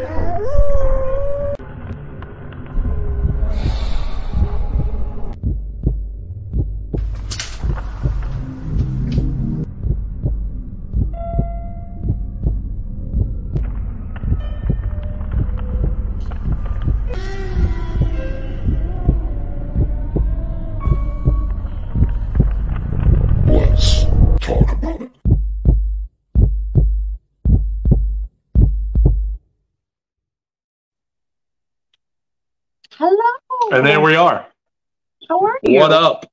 Hello. And there we are. How are you? What up?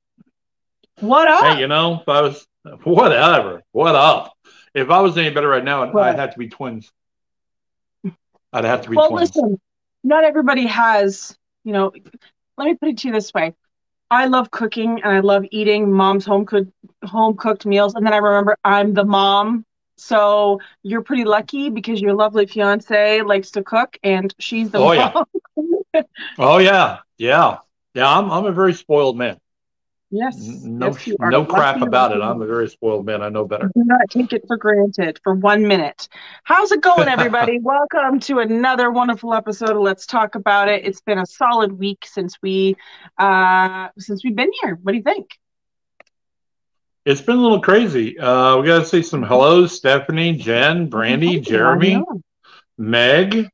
What up? Hey, you know, if I was whatever, what up? If I was any better right now, What? I'd have to be twins. I'd have to be well, twins. listen, not everybody has, you know, let me put it to you this way. I love cooking and I love eating mom's home cooked home cooked meals. And then I remember I'm the mom. So you're pretty lucky because your lovely fiance likes to cook and she's the Oh, yeah. Oh yeah, yeah, yeah. I'm I'm a very spoiled man. yes. No, yes, no crap about it. I'm a very spoiled man. I know better. Do not take it for granted for one minute. How's it going, everybody? Welcome to another wonderful episode of Let's Talk About It. It's been a solid week since we uh since we've been here. What do you think? It's been a little crazy. Uh, we got to say some hellos: Stephanie, Jen, Brandy, Jeremy, Meg,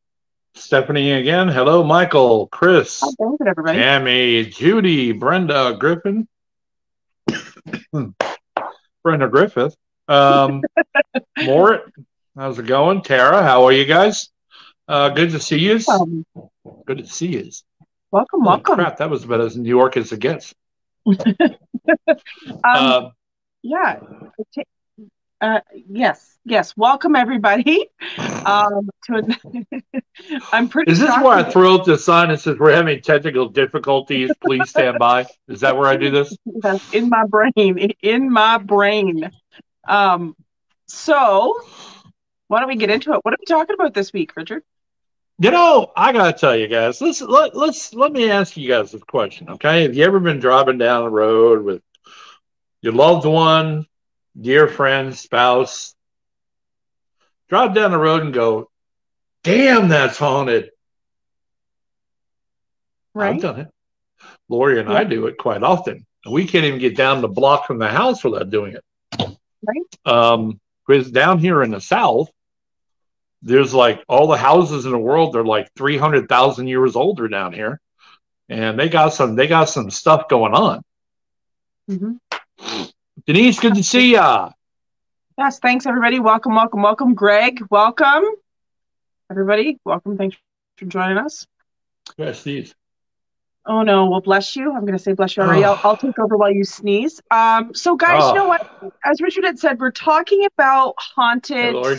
Stephanie again. Hello, Michael, Chris, everybody? Tammy, Judy, Brenda, Griffin, Brenda Griffith, um, Mort. How's it going? Tara, how are you guys? Uh, good to see you. Um, Good to see you. welcome, Holy welcome. crap, that was about as New York as it gets. Um, Uh, yeah. Uh, yes, yes. Welcome, everybody. Um, to I'm pretty. is this where I up the sign that says we're having technical difficulties? Please stand by. Is that where I do this? That's in my brain. In my brain. Um, so why don't we get into it? What are we talking about this week, Richard? You know, I gotta tell you guys. Let's let let's let me ask you guys this question, okay? Have you ever been driving down the road with your loved one, dear friend, spouse? Drive down the road and go, "Damn, that's haunted." I've done it. Lori and I do it quite often. We can't even get down the block from the house without doing it. Right. Um, because down here in the South, there's like all the houses in the world, they're like 300,000 years older down here. And they got some, they got some stuff going on. Mhm. Denise, good to see ya. Yes, thanks everybody. Welcome, welcome, welcome. Greg, welcome. Everybody, welcome. Thanks for joining us. Yes, these. Oh no, well bless you. I'm gonna say bless you already. I'll, I'll take over while you sneeze. Um, so guys, Oh. you know what? As Richard had said, we're talking about haunted Lori.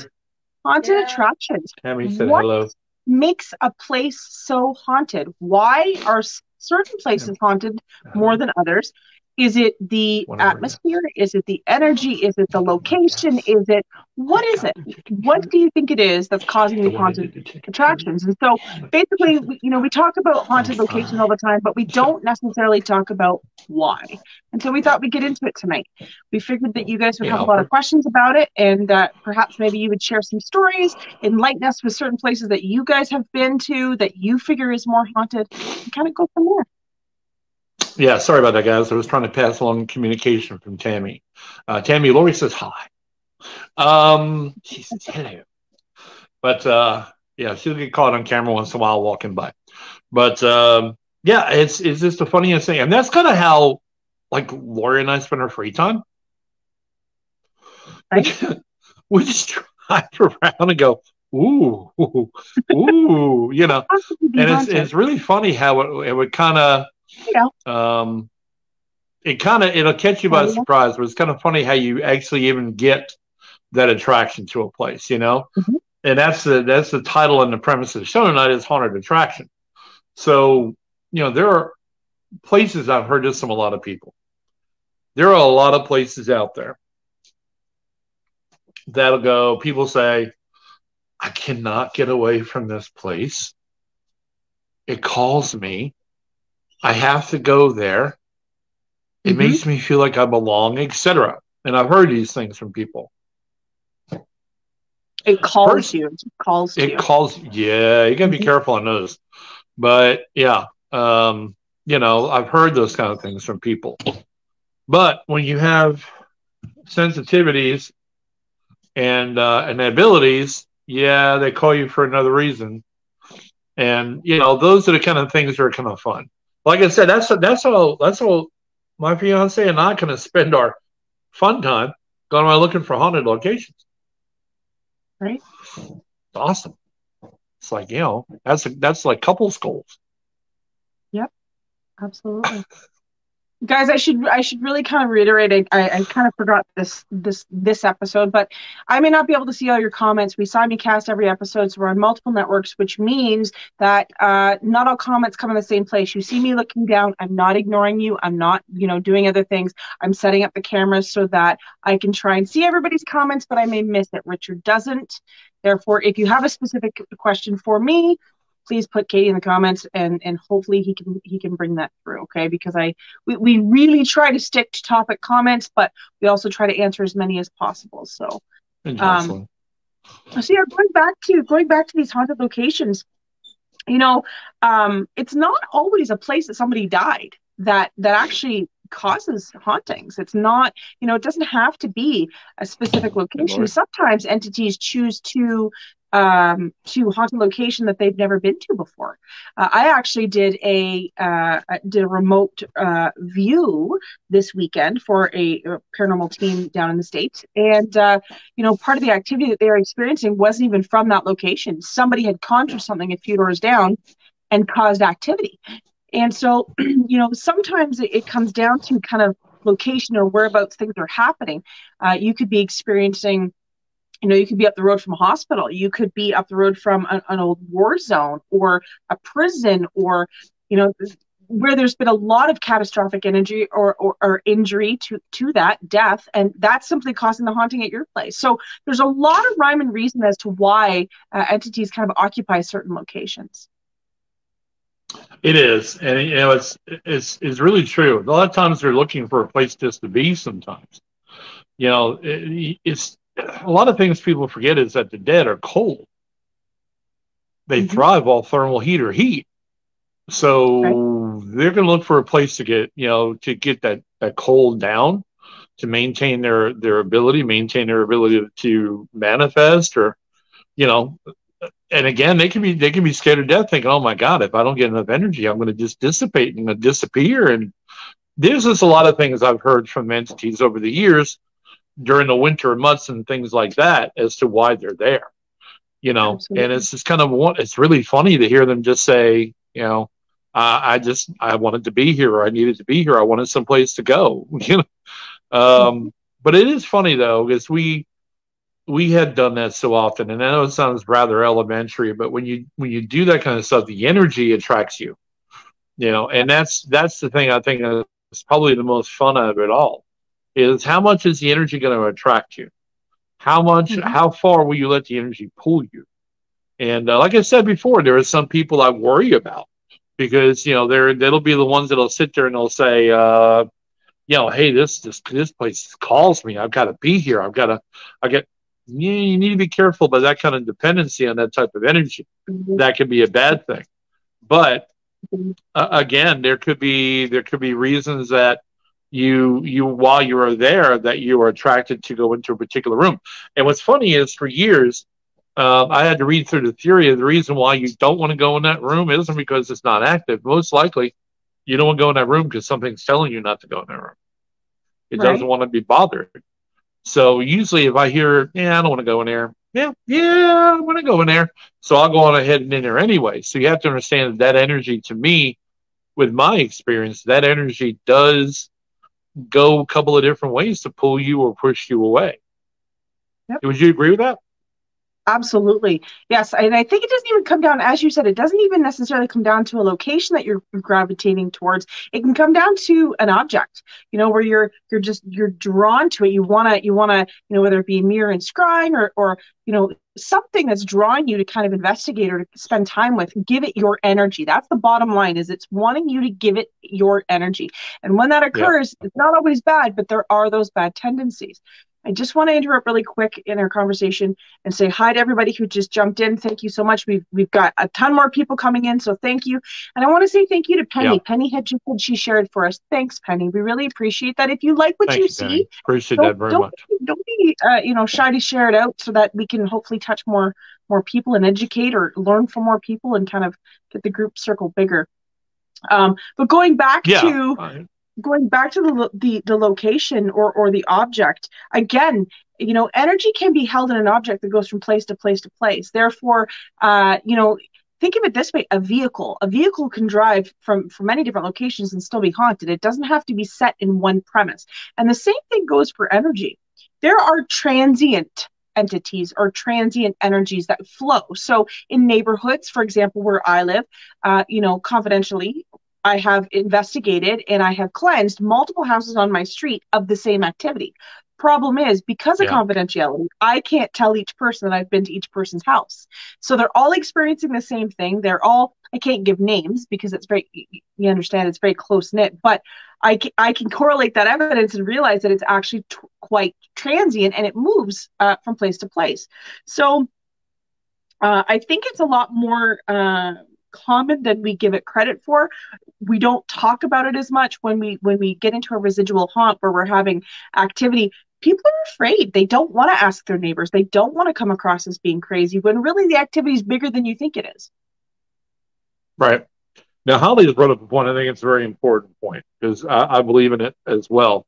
haunted Yeah. attractions. Tammy said What? hello. Makes a place so haunted? Why are certain places haunted more than others? Is it the atmosphere? Is it the energy? Is it the location? Is it what is it? What do you think it is that's causing the haunted attractions? And so basically, we, you know, we talk about haunted locations all the time, but we don't necessarily talk about why. And so we thought we'd get into it tonight. We figured that you guys would have a lot of questions about it, and that perhaps maybe you would share some stories, enlighten us with certain places that you guys have been to that you figure is more haunted, and kind of go from there. Yeah, sorry about that, guys. I was trying to pass along communication from Tammy. Uh, Tammy, Lori says hi. Um, she says hello. But uh, yeah, she'll get caught on camera once in a while walking by. But um, yeah, it's it's just the funniest thing, and that's kind of how like Lori and I spend our free time. Right. we just drive around and go, ooh, ooh, ooh, you know How could you be and it's, it's really funny how it, it would kind of Yeah. um it kind of it'll catch you by Oh, surprise but it's kind of funny how you actually even get that attraction to a place you know Mhm. and that's the that's the title and the premise of the show tonight is haunted attraction so you know there are places i've heard this from a lot of people there are a lot of places out there that'll go people say i cannot get away from this place it calls me. I have to go there. It Mhm. makes me feel like I belong, etc. And I've heard these things from people. It calls First- you. It calls it you. calls yeah you gotta be Mhm. careful on those but yeah um you know i've heard those kind of things from people but when you have sensitivities and uh and abilities yeah they call you for another reason and you know those are the kind of things that are kind of fun like i said that's that's all that's all my fiance and i kind of spend our fun time going around looking for haunted locations Right. it's awesome. It's like you know that's that's like couples goals. Yep. Absolutely. Guys, I should I should really kind of reiterate. I, I, kind of forgot this this this episode, but I may not be able to see all your comments. We simulcast every episode, so we're on multiple networks, which means that uh, not all comments come in the same place. You see me looking down. I'm not ignoring you. I'm not you know doing other things. I'm setting up the cameras so that I can try and see everybody's comments, but I may miss it. Richard doesn't. Therefore, if you have a specific question for me, please put Katie in the comments and and hopefully he can he can bring that through okay? Because I we, we really try to stick to topic comments but we also try to answer as many as possible so Um, so yeah going back to going back to these haunted locations you know um it's not always a place that somebody died that that actually causes hauntings. It's not you know it doesn't have to be a specific location. sometimes entities choose to um to haunt a location that they've never been to before uh, i actually did a uh did a remote uh view this weekend for a, paranormal team down in the states and uh you know, part of the activity that they were experiencing wasn't even from that location. Somebody had conjured something a few doors down and caused activity. And so, you know, sometimes it, it comes down to kind of location or whereabouts things are happening. Uh, you could be experiencing, you know, you could be up the road from a hospital. You could be up the road from an, an old war zone or a prison or, you know, where there's been a lot of catastrophic energy or, or, or injury to, to that death, and that's simply causing the haunting at your place. So there's a lot of rhyme and reason as to why uh, entities kind of occupy certain locations. It is, and you know it's it's it's really true. A lot of times they're looking for a place just to be. Sometimes, you know, it, it's a lot of things people forget is that the dead are cold. They Mhm. thrive off thermal heat or heat, so they're going to look for a place to get you know to get that that cold down, to maintain their their ability, maintain their ability to manifest, or you know, and again, they can be they can be scared to death, thinking, "Oh my God, if I don't get enough energy, I'm going to just dissipate and disappear." And there's just a lot of things I've heard from entities over the years during the winter months and things like that as to why they're there. You know, Absolutely. and it's just kind of one. It's really funny to hear them just say, you know, uh, I just I wanted to be here, or I needed to be here. I wanted someplace to go. You know, um, but it is funny though because we we had done that so often, and I know it sounds rather elementary, but when you when you do that kind of stuff, the energy attracts you. You know, and that's that's the thing I think is probably the most fun of it all is how much is the energy going to attract you? How much? Mhm. How far will you let the energy pull you? And uh, like I said before, there are some people I worry about because you know they're they'll be the ones that'll sit there and they'll say, uh, you know, hey, this this this place calls me. I've got to be here. I've got to. I get. You, you need to be careful about that kind of dependency on that type of energy. That can be a bad thing. But uh, again, there could be there could be reasons that you you while you are there that you are attracted to go into a particular room. And what's funny is for years um, I had to read through the theory of the reason why you don't want to go in that room isn't because it's not active. Most likely, you don't want to go in that room because something's telling you not to go in that room. It Right. doesn't want to be bothered. So usually, if I hear, "Yeah, I don't want to go in there," yeah, yeah, I want to go in there, so I'll go on ahead and in there anyway. So you have to understand that that energy, to me, with my experience, that energy does go a couple of different ways to pull you or push you away. Yep. Would you agree with that? Absolutely. Yes. And I think it doesn't even come down, as you said, it doesn't even necessarily come down to a location that you're gravitating towards. It can come down to an object, you know, where you're you're just you're drawn to it. You wanna you wanna, you know, whether it be a mirror and scrying or or you know, something that's drawing you to kind of investigate or to spend time with, give it your energy. That's the bottom line, is it's wanting you to give it your energy. And when that occurs, it's not always bad, but there are those bad tendencies. I just want to interrupt really quick in our conversation and say hi to everybody who just jumped in. Thank you so much. We've we've got a ton more people coming in, so thank you. And I want to say thank you to Penny. Yeah. Penny had just said she shared for us. Thanks, Penny. We really appreciate that. If you like what thank you, you see, appreciate that very don't, much. Don't be uh, you know shy to share it out so that we can hopefully touch more more people and educate or learn from more people and kind of get the group circle bigger. Um, but going back yeah. to going back to the, the the location or or the object again you know energy can be held in an object that goes from place to place to place. Therefore uh you know think of it this way a vehicle. A vehicle can drive from from many different locations and still be haunted. It doesn't have to be set in one premise. And the same thing goes for energy. There are transient entities or transient energies that flow. So in neighborhoods, for example, where I live, uh, you know, confidentially, I have investigated and I have cleansed multiple houses on my street of the same activity. Problem is, because of yeah. confidentiality, I can't tell each person that I've been to each person's house. So they're all experiencing the same thing. They're all, I can't give names because it's very, you understand, it's very close knit, but I can, I can correlate that evidence and realize that it's actually t- quite transient and it moves uh, from place to place. So uh, I think it's a lot more. Uh, common than we give it credit for. We don't talk about it as much when we when we get into a residual haunt where we're having activity. People are afraid. They don't want to ask their neighbors. They don't want to come across as being crazy when really the activity is bigger than you think it is. Right. Now holly has brought up a point. I think it's a very important point because I, I, believe in it as well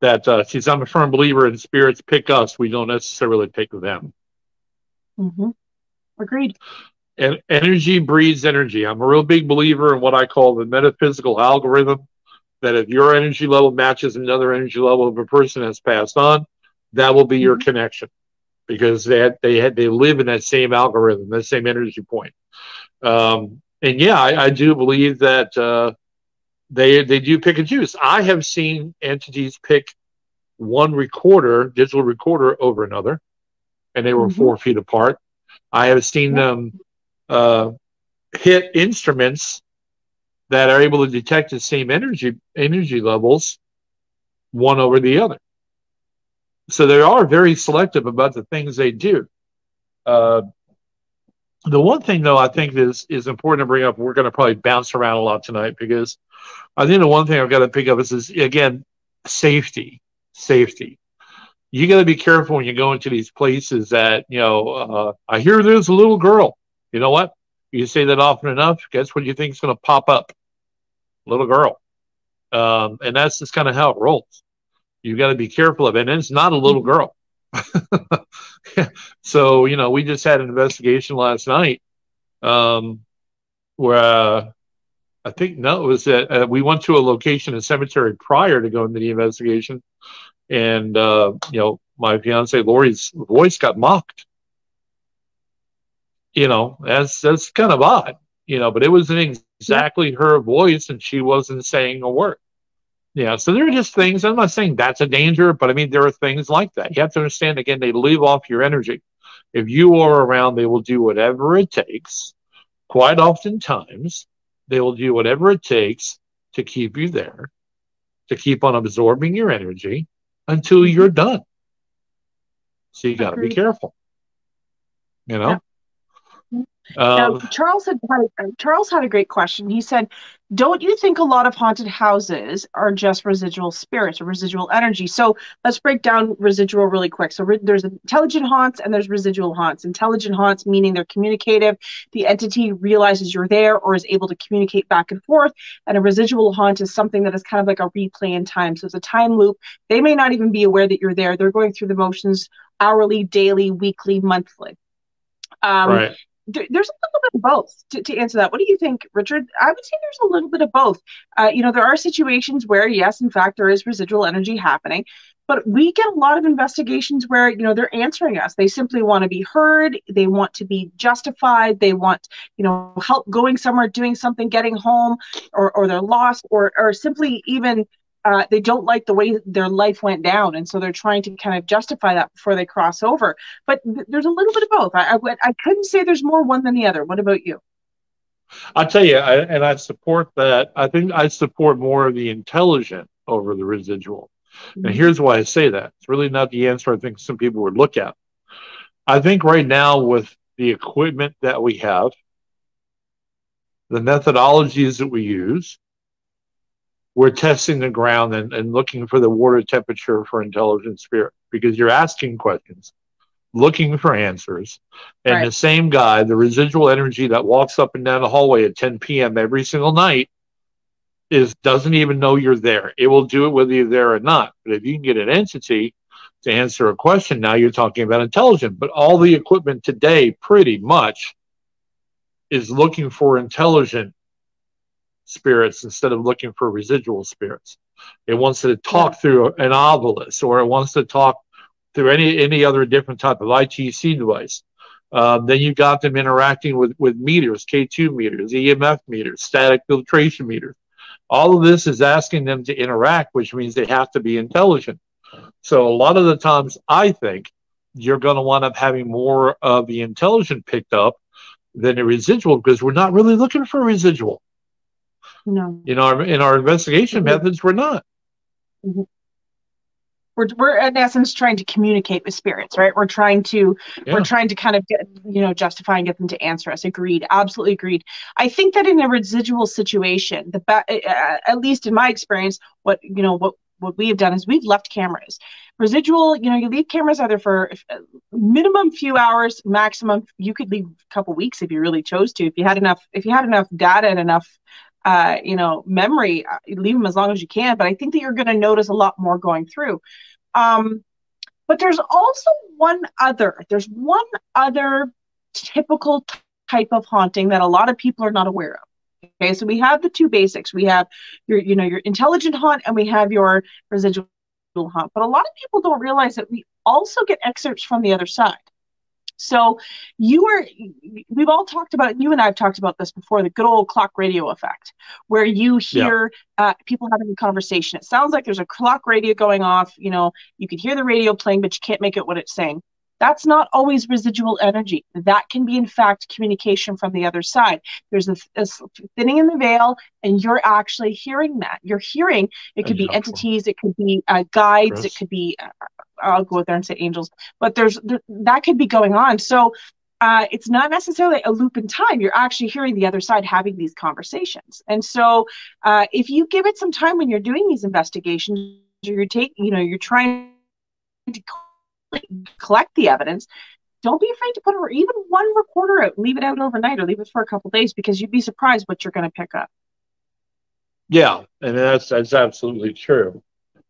that uh, she's i'm a firm believer in spirits pick us. We don't necessarily pick them. Mm-hmm. agreed and energy breeds energy. I'm a real big believer in what I call the metaphysical algorithm that if your energy level matches another energy level of a person has passed on, that will be your mm-hmm. connection because they had, they had, they live in that same algorithm, that same energy point. Um, and yeah, I, I, do believe that uh, they they do pick and choose. I have seen entities pick one recorder, digital recorder, over another, and they were mm-hmm. four feet apart. I have seen them uh, hit instruments that are able to detect the same energy energy levels one over the other. So they are very selective about the things they do. Uh, the one thing, though, I think is is important to bring up. We're going to probably bounce around a lot tonight because I think the one thing I've got to pick up is, is again safety. Safety. You got to be careful when you go into these places that you know. Uh, I hear there's a little girl. You know what? You say that often enough, guess what you think is going to pop up? Little girl. Um, and that's just kind of how it rolls. You got to be careful of it. And it's not a little girl. so, you know, we just had an investigation last night um, where uh, I think, no, it was that uh, we went to a location, a cemetery prior to going to the investigation. And, uh, you know, my fiance Lori's voice got mocked you know, that's that's kind of odd, you know, but it wasn't exactly her voice and she wasn't saying a word. Yeah, so there are just things. I'm not saying that's a danger, but I mean there are things like that. You have to understand again, they leave off your energy. If you are around, they will do whatever it takes. Quite oftentimes, they will do whatever it takes to keep you there, to keep on absorbing your energy until mm-hmm. you're done. So you got to be careful. You know? Now, um, Charles had Charles had a great question. He said, "Don't you think a lot of haunted houses are just residual spirits or residual energy?" So let's break down residual really quick. So re- there's intelligent haunts and there's residual haunts. Intelligent haunts meaning they're communicative. The entity realizes you're there or is able to communicate back and forth. And a residual haunt is something that is kind of like a replay in time. So it's a time loop. They may not even be aware that you're there. They're going through the motions hourly, daily, weekly, monthly. Um, right there's a little bit of both to, to answer that. What do you think, Richard? I would say there's a little bit of both. Uh, you know, there are situations where, yes, in fact, there is residual energy happening, but we get a lot of investigations where, you know, they're answering us. They simply want to be heard. They want to be justified. They want, you know, help going somewhere, doing something, getting home, or, or they're lost, or, or simply even uh, they don't like the way their life went down, and so they're trying to kind of justify that before they cross over. But th- there's a little bit of both. I, I, I couldn't say there's more one than the other. What about you? I'll tell you, I, and I support that. I think I support more of the intelligent over the residual. And here's why I say that. It's really not the answer I think some people would look at. I think right now, with the equipment that we have, the methodologies that we use, we're testing the ground and, and looking for the water temperature for intelligent spirit because you're asking questions, looking for answers. And Right. the same guy, the residual energy that walks up and down the hallway at 10 p.m. every single night, is doesn't even know you're there. It will do it whether you're there or not. But if you can get an entity to answer a question, now you're talking about intelligent. But all the equipment today, pretty much, is looking for intelligent spirits instead of looking for residual spirits. It wants to talk through an ovilus or it wants to talk through any any other different type of ITC device. Um, then you got them interacting with with meters, K2 meters, EMF meters, static filtration meters. All of this is asking them to interact, which means they have to be intelligent. So a lot of the times, I think you're going to wind up having more of the intelligent picked up than the residual because we're not really looking for residual. No. In our in our investigation Mhm. methods, we're not. We're, we're in essence trying to communicate with spirits, right? We're trying to Yeah. we're trying to kind of get you know justify and get them to answer us. Agreed, absolutely agreed. I think that in a residual situation, the ba- uh, at least in my experience, what you know what what we have done is we've left cameras. Residual, you know, you leave cameras either for uh, minimum few hours, maximum you could leave a couple weeks if you really chose to. If you had enough, if you had enough data and enough uh, you know, memory, uh, leave them as long as you can. But I think that you're going to notice a lot more going through. Um, but there's also one other, there's one other typical type of haunting that a lot of people are not aware of. Okay, so we have the two basics. We have your, you know, your intelligent haunt and we have your residual haunt. But a lot of people don't realize that we also get excerpts from the other side. So you are, we've all talked about, you and I have talked about this before, the good old clock radio effect, where you hear uh, people having a conversation. It sounds like there's a clock radio going off. You know, you can hear the radio playing, but you can't make out what it's saying. That's not always residual energy. That can be, in fact, communication from the other side. There's a, a thinning in the veil, and you're actually hearing that. You're hearing it could be entities, it could be uh, guides, it could be, uh, I'll go there and say angels, but there's there, that could be going on. So uh, it's not necessarily a loop in time. You're actually hearing the other side having these conversations. And so uh, if you give it some time when you're doing these investigations, or you're taking, you know, you're trying to collect the evidence. Don't be afraid to put or even one recorder out, leave it out overnight, or leave it for a couple days because you'd be surprised what you're going to pick up. Yeah, and that's that's absolutely true.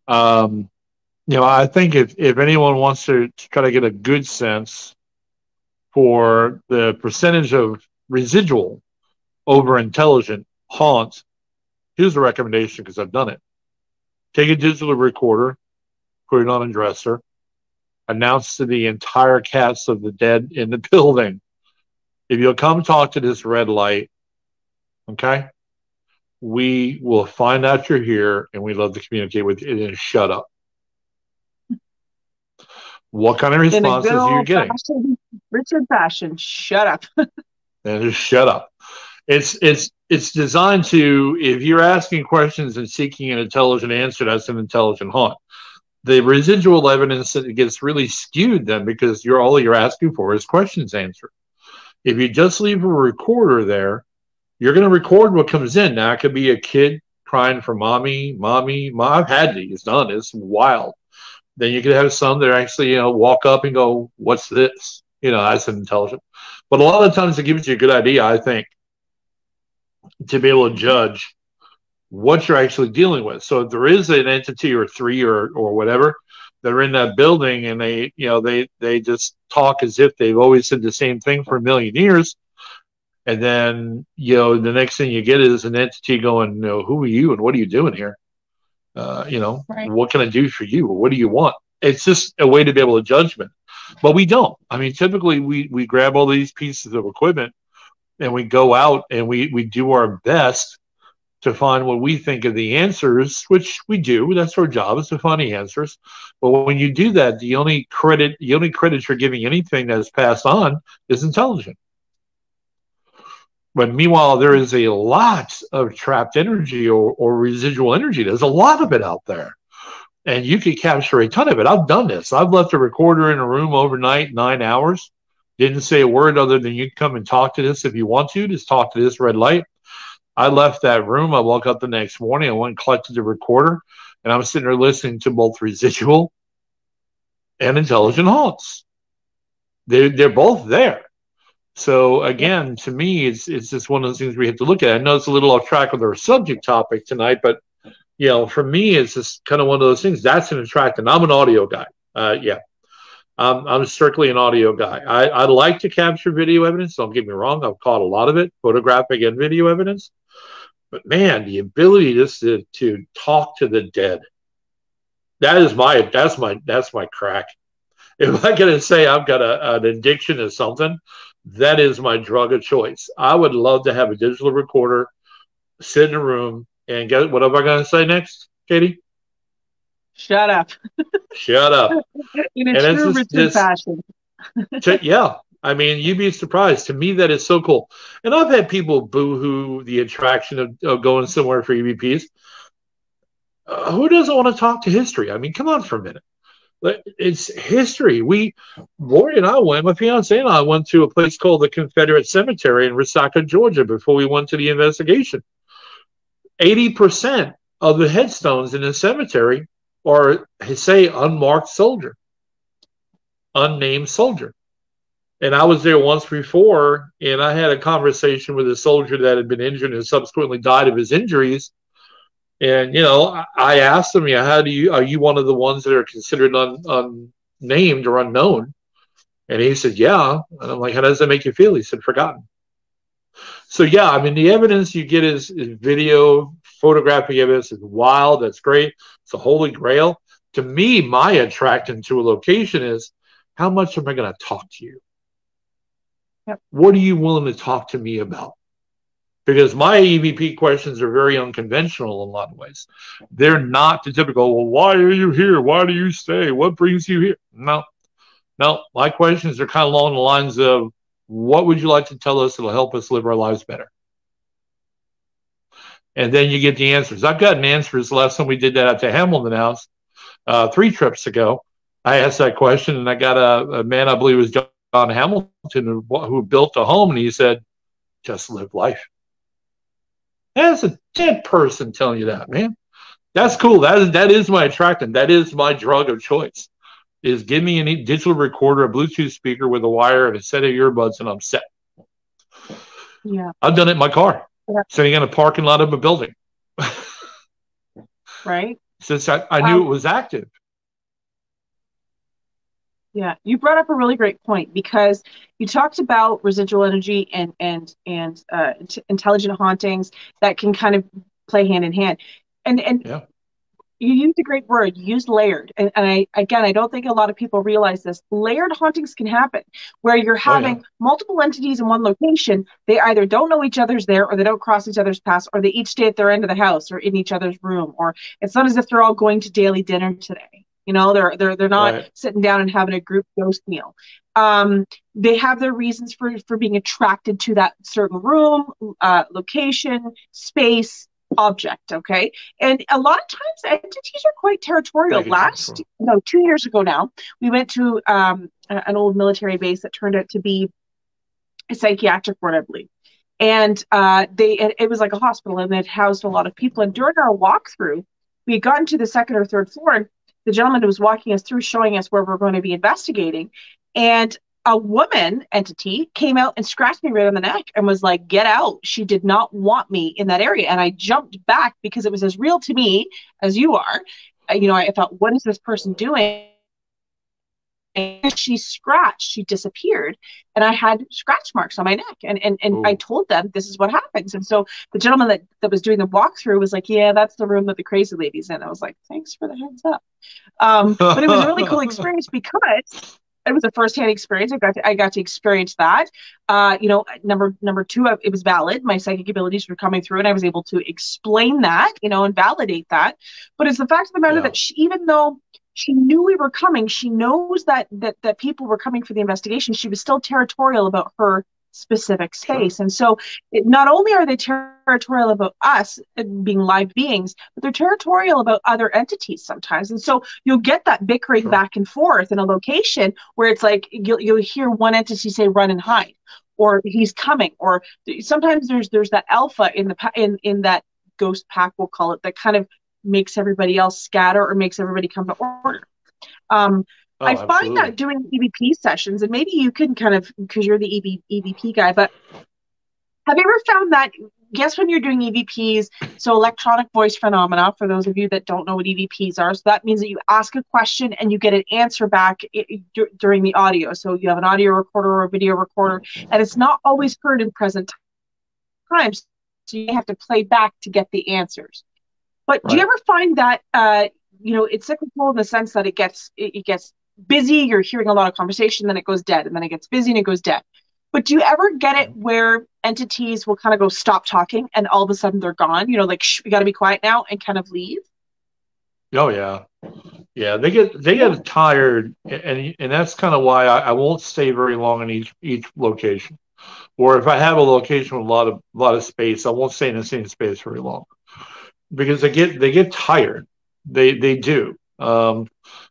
Um, you know, I think if if anyone wants to, to try to get a good sense for the percentage of residual over intelligent haunts, here's a recommendation because I've done it. Take a digital recorder, put it on a dresser, announce to the entire cast of the dead in the building, if you'll come talk to this red light, okay? we will find out you're here and we'd love to communicate with you and shut up. What kind of responses are you getting? fashioned Richard fashion, shut up. And just shut up. It's it's it's designed to if you're asking questions and seeking an intelligent answer, that's an intelligent haunt. The residual evidence that gets really skewed then because you're all you're asking for is questions answered. If you just leave a recorder there, you're going to record what comes in. Now, it could be a kid crying for mommy, mommy, mom. I've had these done. It's wild. Then you could have some that actually, you know, walk up and go, "What's this?" You know, that's intelligent. But a lot of times, it gives you a good idea, I think, to be able to judge what you're actually dealing with. So if there is an entity or three or or whatever that are in that building and they, you know, they they just talk as if they've always said the same thing for a million years and then you know the next thing you get is an entity going you know, who are you and what are you doing here uh, you know Right. what can i do for you? What do you want? It's just a way to be able to judgment. But we don't. I mean typically we we grab all these pieces of equipment and we go out and we we do our best to find what we think are the answers which we do. That's our job is to find the answers. But when you do that the only credit the only credit you're giving anything that's passed on is intelligent but meanwhile, there is a lot of trapped energy or, or residual energy. There's a lot of it out there. and you could capture a ton of it. I've done this. I've left a recorder in a room overnight, nine hours. Didn't say a word other than you come and talk to this if you want to. Just talk to this red light. I left that room. I woke up the next morning. I went and collected the recorder, and I'm sitting there listening to both residual and intelligent haunts. They're, they're both there. So again, to me, it's it's just one of those things we have to look at. I know it's a little off track with our subject topic tonight, but you know, for me, it's just kind of one of those things. That's an attractant. I'm an audio guy. Uh, yeah, um, I'm strictly an audio guy. I, I like to capture video evidence. Don't get me wrong. I've caught a lot of it, photographic and video evidence. But man, the ability just to, to talk to the dead. That is my that's my that's my crack. If I gotta say I've got a, an addiction to something, that is my drug of choice. I would love to have a digital recorder, sit in a room, and get what am I going to say next, Katie? Shut up. Shut up. in a and true Richard fashion. yeah. I mean, you'd be surprised. To me, that is so cool. And I've had people boo hoo the attraction of, of, going somewhere for EVPs. Uh, who doesn't want to talk to history? I mean, come on for a minute. It's history. We, Lori and I went, my fiance and I went to a place called the Confederate Cemetery in Resaca, Georgia before we went to the investigation. 80% of the headstones in the cemetery are, say, unmarked soldier, unnamed soldier. And I was there once before, and I had a conversation with a soldier that had been injured and subsequently died of his injuries. And you know, I asked him, "Yeah, how do you are you one of the ones that are considered un, unnamed or unknown?" And he said, "Yeah." And I'm like, "How does that make you feel?" He said, "Forgotten." So yeah, I mean, the evidence you get is, is video, photographic evidence is wild. That's great. It's a holy grail. To me, my attraction to a location is how much am I going to talk to you? Yep. What are you willing to talk to me about? Because my EVP questions are very unconventional in a lot of ways. They're not the typical, well, why are you here? Why do you stay? What brings you here? No, no, my questions are kind of along the lines of, what would you like to tell us that'll help us live our lives better? And then you get the answers. I've gotten answers the last time we did that at the Hamilton House uh, three trips ago. I asked that question, and I got a, a man, I believe was John Hamilton, who, who built a home, and he said, just live life. That's a dead person telling you that, man. That's cool. That is that is my attractant. That is my drug of choice. Is give me a digital recorder, a Bluetooth speaker with a wire and a set of earbuds, and I'm set. Yeah. I've done it in my car, yeah. sitting in a parking lot of a building. right. Since I, I knew um, it was active. Yeah, you brought up a really great point because you talked about residual energy and and and uh, t- intelligent hauntings that can kind of play hand in hand, and and yeah. you used a great word. You used layered, and, and I again I don't think a lot of people realize this. Layered hauntings can happen where you're having oh, yeah. multiple entities in one location. They either don't know each other's there, or they don't cross each other's paths, or they each stay at their end of the house or in each other's room, or it's not as if they're all going to daily dinner today you know, they're they're they're not right. sitting down and having a group ghost meal. Um, they have their reasons for for being attracted to that certain room, uh, location, space, object. Okay, and a lot of times entities are quite territorial. Last no, two years ago now, we went to um, an old military base that turned out to be a psychiatric ward, I believe. And uh, they it, it was like a hospital, and it housed a lot of people. And during our walkthrough, we had gotten to the second or third floor, and the gentleman who was walking us through, showing us where we're going to be investigating. And a woman entity came out and scratched me right on the neck and was like, Get out. She did not want me in that area. And I jumped back because it was as real to me as you are. You know, I thought, What is this person doing? And she scratched, she disappeared, and I had scratch marks on my neck. And and, and I told them this is what happens. And so the gentleman that, that was doing the walkthrough was like, Yeah, that's the room that the crazy lady's in. I was like, Thanks for the heads up. Um, but it was a really cool experience because it was a first-hand experience. I got to, I got to experience that. Uh, you know, number number two, it was valid. My psychic abilities were coming through, and I was able to explain that, you know, and validate that. But it's the fact of the matter yeah. that she, even though she knew we were coming, she knows that that that people were coming for the investigation. She was still territorial about her specific space. And so, it, not only are they territorial about us uh, being live beings, but they're territorial about other entities sometimes. And so, you'll get that bickering sure. back and forth in a location where it's like you'll, you'll hear one entity say, run and hide. Or he's coming, or sometimes there's there's that alpha in the in in that ghost pack, we'll call it, that kind of makes everybody else scatter or makes everybody come to order. Um, Oh, I absolutely. find that doing EVP sessions, and maybe you can kind of because you're the EV, EVP guy, but have you ever found that? Guess when you're doing EVPs, so electronic voice phenomena. For those of you that don't know what EVPs are, so that means that you ask a question and you get an answer back during the audio. So you have an audio recorder or a video recorder, and it's not always heard in present times, so you have to play back to get the answers. But right. do you ever find that uh, you know it's cyclical in the sense that it gets it, it gets busy, you're hearing a lot of conversation, then it goes dead, and then it gets busy and it goes dead. But do you ever get it where entities will kind of go stop talking and all of a sudden they're gone? You know, like Shh, we got to be quiet now and kind of leave. Oh yeah, yeah. They get they get tired, and and that's kind of why I, I won't stay very long in each each location. Or if I have a location with a lot of a lot of space, I won't stay in the same space very long because they get they get tired. They they do. Um,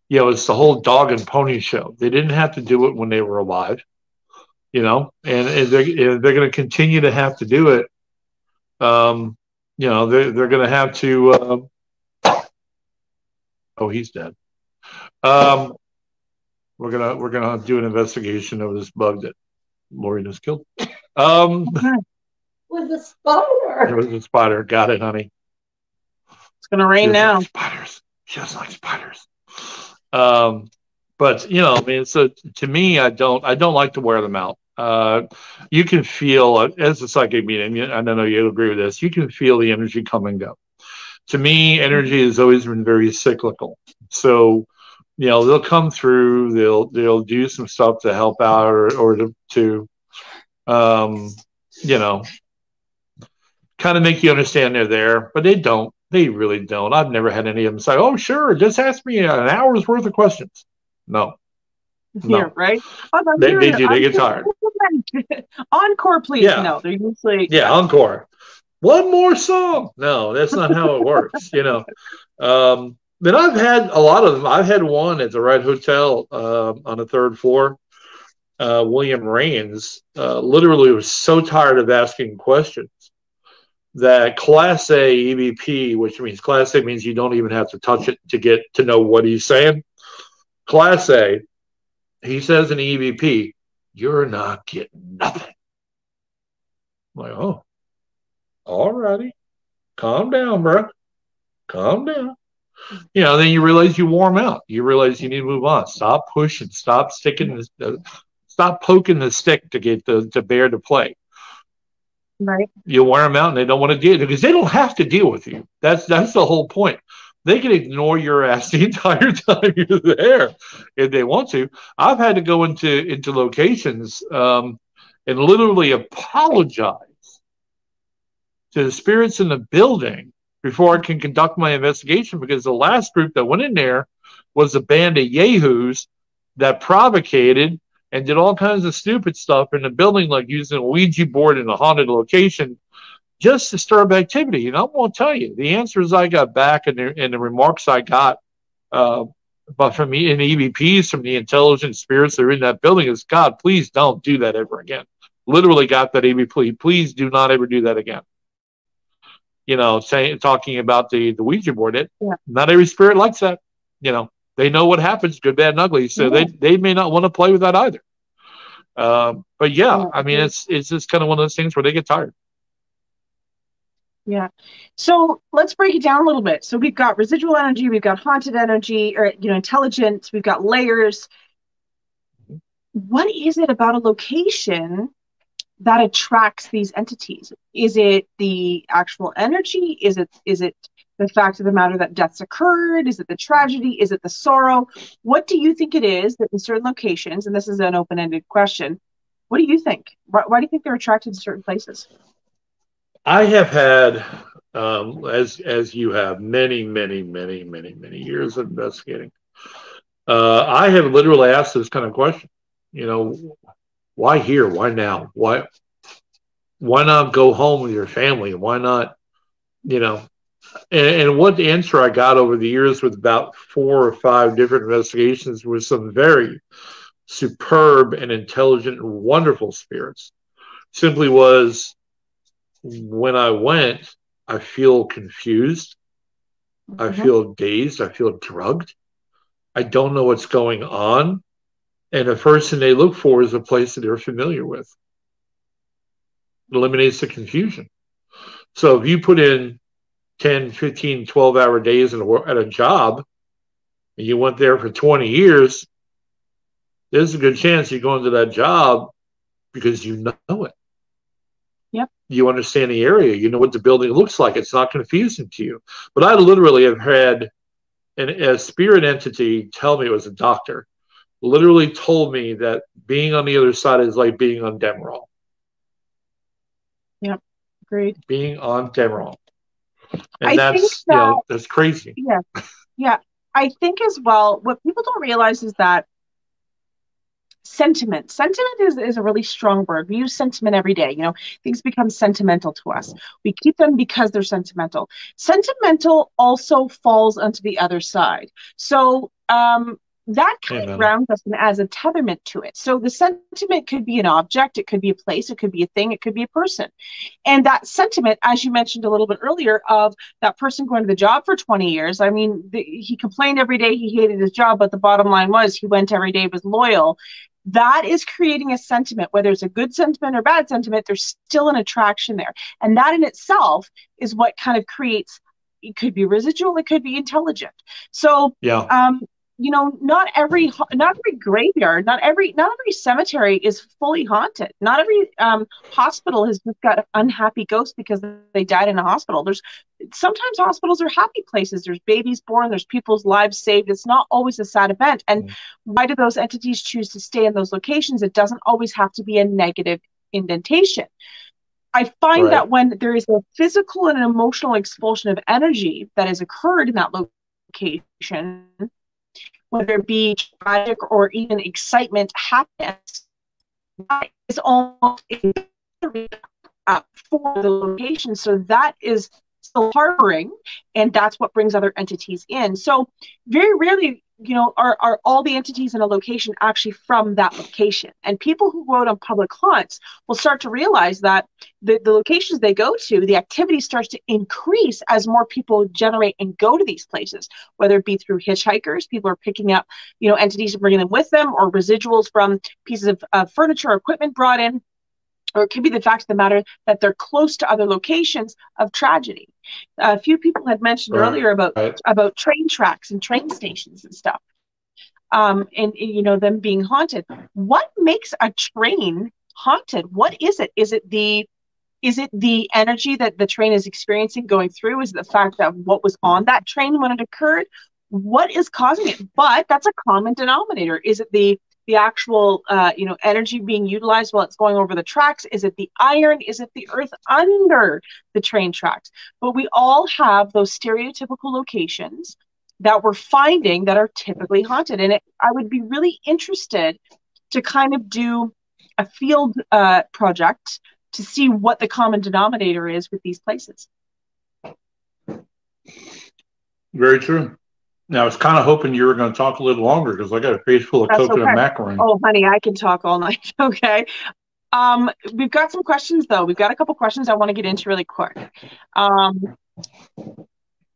you know, it's the whole dog and pony show. They didn't have to do it when they were alive, you know, and, and they're, they're going to continue to have to do it. Um, you know, they're, they're going to have to, uh, oh, he's dead. Um, we're gonna we're gonna do an investigation of this bug that Lori just killed. Um, with a spider. It was a spider. Got it, honey. It's gonna rain now. Like spiders. She doesn't like spiders. Um, but you know, I mean, so to me, I don't, I don't like to wear them out. Uh, you can feel as a psychic medium, I don't know you agree with this. You can feel the energy coming and go. To me, energy has always been very cyclical. So, you know, they'll come through, they'll they'll do some stuff to help out or or to, to um, you know, kind of make you understand they're there, but they don't. They really don't. I've never had any of them say, "Oh, sure, just ask me an hour's worth of questions." No. no. Yeah, right. Oh, they, they do. They get tired. encore, please. Yeah. No, they're usually yeah, encore. One more song. No, that's not how it works. You know. Um, but I've had a lot of them. I've had one at the Red Hotel uh, on the third floor. Uh, William Rains uh, literally was so tired of asking questions that Class A EVP, which means Class A means you don't even have to touch it to get to know what he's saying. Class A, he says in EVP, you're not getting nothing. I'm like, oh, all righty. Calm down, bro. Calm down. You know, then you realize you warm out. You realize you need to move on. Stop pushing. Stop sticking. The, stop poking the stick to get the to bear to play. Right. You wear them out and they don't want to deal because they don't have to deal with you. That's that's the whole point. They can ignore your ass the entire time you're there if they want to. I've had to go into into locations um, and literally apologize to the spirits in the building before I can conduct my investigation because the last group that went in there was a band of yahoos that provocated and did all kinds of stupid stuff in the building, like using a Ouija board in a haunted location just to stir up activity. And I'm going to tell you, the answers I got back and the, and the remarks I got uh, but from me and EVPs from the intelligent spirits that are in that building is God, please don't do that ever again. Literally got that EVP. Please do not ever do that again. You know, saying talking about the the Ouija board. It yeah. not every spirit likes that. You know, they know what happens, good, bad, and ugly. So they, they may not want to play with that either. Um, but yeah, I mean, it's it's just kind of one of those things where they get tired. Yeah. So let's break it down a little bit. So we've got residual energy, we've got haunted energy, or you know, intelligence. We've got layers. What is it about a location that attracts these entities? Is it the actual energy? Is it is it the fact of the matter that deaths occurred? Is it the tragedy? Is it the sorrow? What do you think it is that in certain locations, and this is an open ended question, what do you think? Why, why, do you think they're attracted to certain places? I have had, um, as as you have, many, many, many, many, many years of investigating. Uh, I have literally asked this kind of question. You know, why here? Why now? Why why not go home with your family? Why not, you know? And, and what the answer I got over the years with about four or five different investigations was some very superb and intelligent and wonderful spirits simply was when I went, I feel confused. Mm-hmm. I feel dazed. I feel drugged. I don't know what's going on. And the first thing they look for is a place that they're familiar with. It eliminates the confusion. So if you put in 10, 15, 12 hour days at a, at a job and you went there for 20 years, there's a good chance you go into that job because you know it. Yep. You understand the area. You know what the building looks like. It's not confusing to you. But I literally have had an, a spirit entity tell me it was a doctor, literally told me that being on the other side is like being on Demerol. Yep. Great. Being on Demerol. And I that's that, you know, that's crazy. Yeah. Yeah. I think as well, what people don't realize is that sentiment sentiment is, is a really strong word we use sentiment every day you know things become sentimental to us we keep them because they're sentimental sentimental also falls onto the other side so um that kind Amen. of grounds us and adds a tetherment to it. So the sentiment could be an object, it could be a place, it could be a thing, it could be a person. And that sentiment, as you mentioned a little bit earlier, of that person going to the job for 20 years. I mean, the, he complained every day he hated his job, but the bottom line was he went every day, was loyal that is creating a sentiment whether it's a good sentiment or bad sentiment there's still an attraction there and that in itself is what kind of creates it could be residual it could be intelligent so yeah um you know not every not every graveyard not every not every cemetery is fully haunted. Not every um, hospital has just got unhappy ghosts because they died in a hospital. There's sometimes hospitals are happy places. There's babies born. There's people's lives saved. It's not always a sad event. And mm. why do those entities choose to stay in those locations? It doesn't always have to be a negative indentation. I find right. that when there is a physical and an emotional expulsion of energy that has occurred in that location, whether it be tragic or even excitement, happiness, that is almost uh, for the location. So that is still harboring, and that's what brings other entities in. So very rarely you know, are, are all the entities in a location actually from that location? And people who go out on public haunts will start to realize that the, the locations they go to, the activity starts to increase as more people generate and go to these places, whether it be through hitchhikers, people are picking up, you know, entities and bringing them with them, or residuals from pieces of, of furniture or equipment brought in or it could be the fact of the matter that they're close to other locations of tragedy. a few people had mentioned right. earlier about right. about train tracks and train stations and stuff, um, and you know them being haunted. What makes a train haunted? What is it? Is it the is it the energy that the train is experiencing going through? Is it the fact that what was on that train when it occurred? What is causing it? But that's a common denominator. Is it the the actual uh, you know energy being utilized while it's going over the tracks? Is it the iron? Is it the earth under the train tracks? But we all have those stereotypical locations that we're finding that are typically haunted. And it, i would be really interested to kind of do a field uh, project to see what the common denominator is with these places. Very true now, I was kind of hoping you were going to talk a little longer because I got a face full of That's coconut okay. macaron. Oh, honey, I can talk all night. Okay. Um, we've got some questions though. We've got a couple questions I want to get into really quick. Um,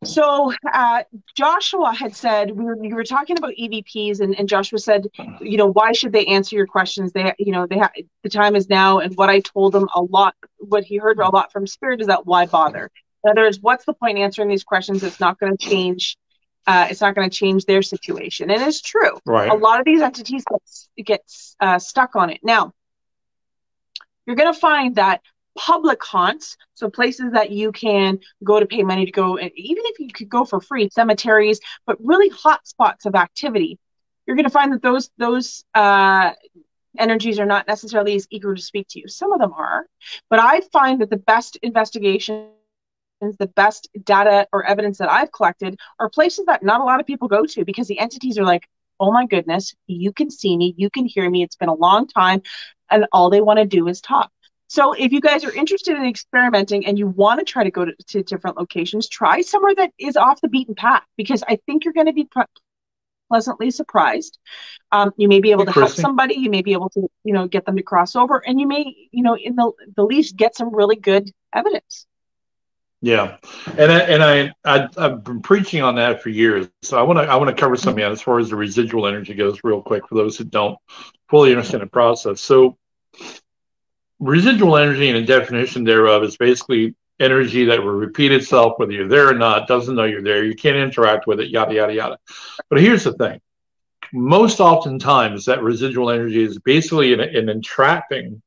so uh, Joshua had said we were, we were talking about EVPs, and, and Joshua said, you know, why should they answer your questions? They, you know, they ha- the time is now. And what I told him a lot, what he heard a lot from Spirit is that why bother? In other words, what's the point answering these questions? It's not going to change uh, it's not going to change their situation. And it's true. Right. A lot of these entities get, get uh, stuck on it. Now, you're going to find that public haunts, so places that you can go to pay money to go, and even if you could go for free, cemeteries, but really hot spots of activity, you're going to find that those those uh, energies are not necessarily as eager to speak to you. Some of them are, but I find that the best investigation the best data or evidence that I've collected are places that not a lot of people go to because the entities are like, oh my goodness, you can see me, you can hear me, it's been a long time, and all they want to do is talk. So if you guys are interested in experimenting and you want to try to go to, to different locations, try somewhere that is off the beaten path because I think you're going to be pleasantly surprised. Um, you may be able to help somebody. You may be able to, you know, get them to cross over, and you may, you know, in the the least, get some really good evidence. Yeah, and I, and I, I have been preaching on that for years. So I want to I want to cover some of that as far as the residual energy goes, real quick, for those who don't fully understand the process. So residual energy and a definition thereof is basically energy that will repeat itself whether you're there or not, doesn't know you're there, you can't interact with it, yada, yada, yada. But here's the thing most oftentimes, that residual energy is basically an, an entrapping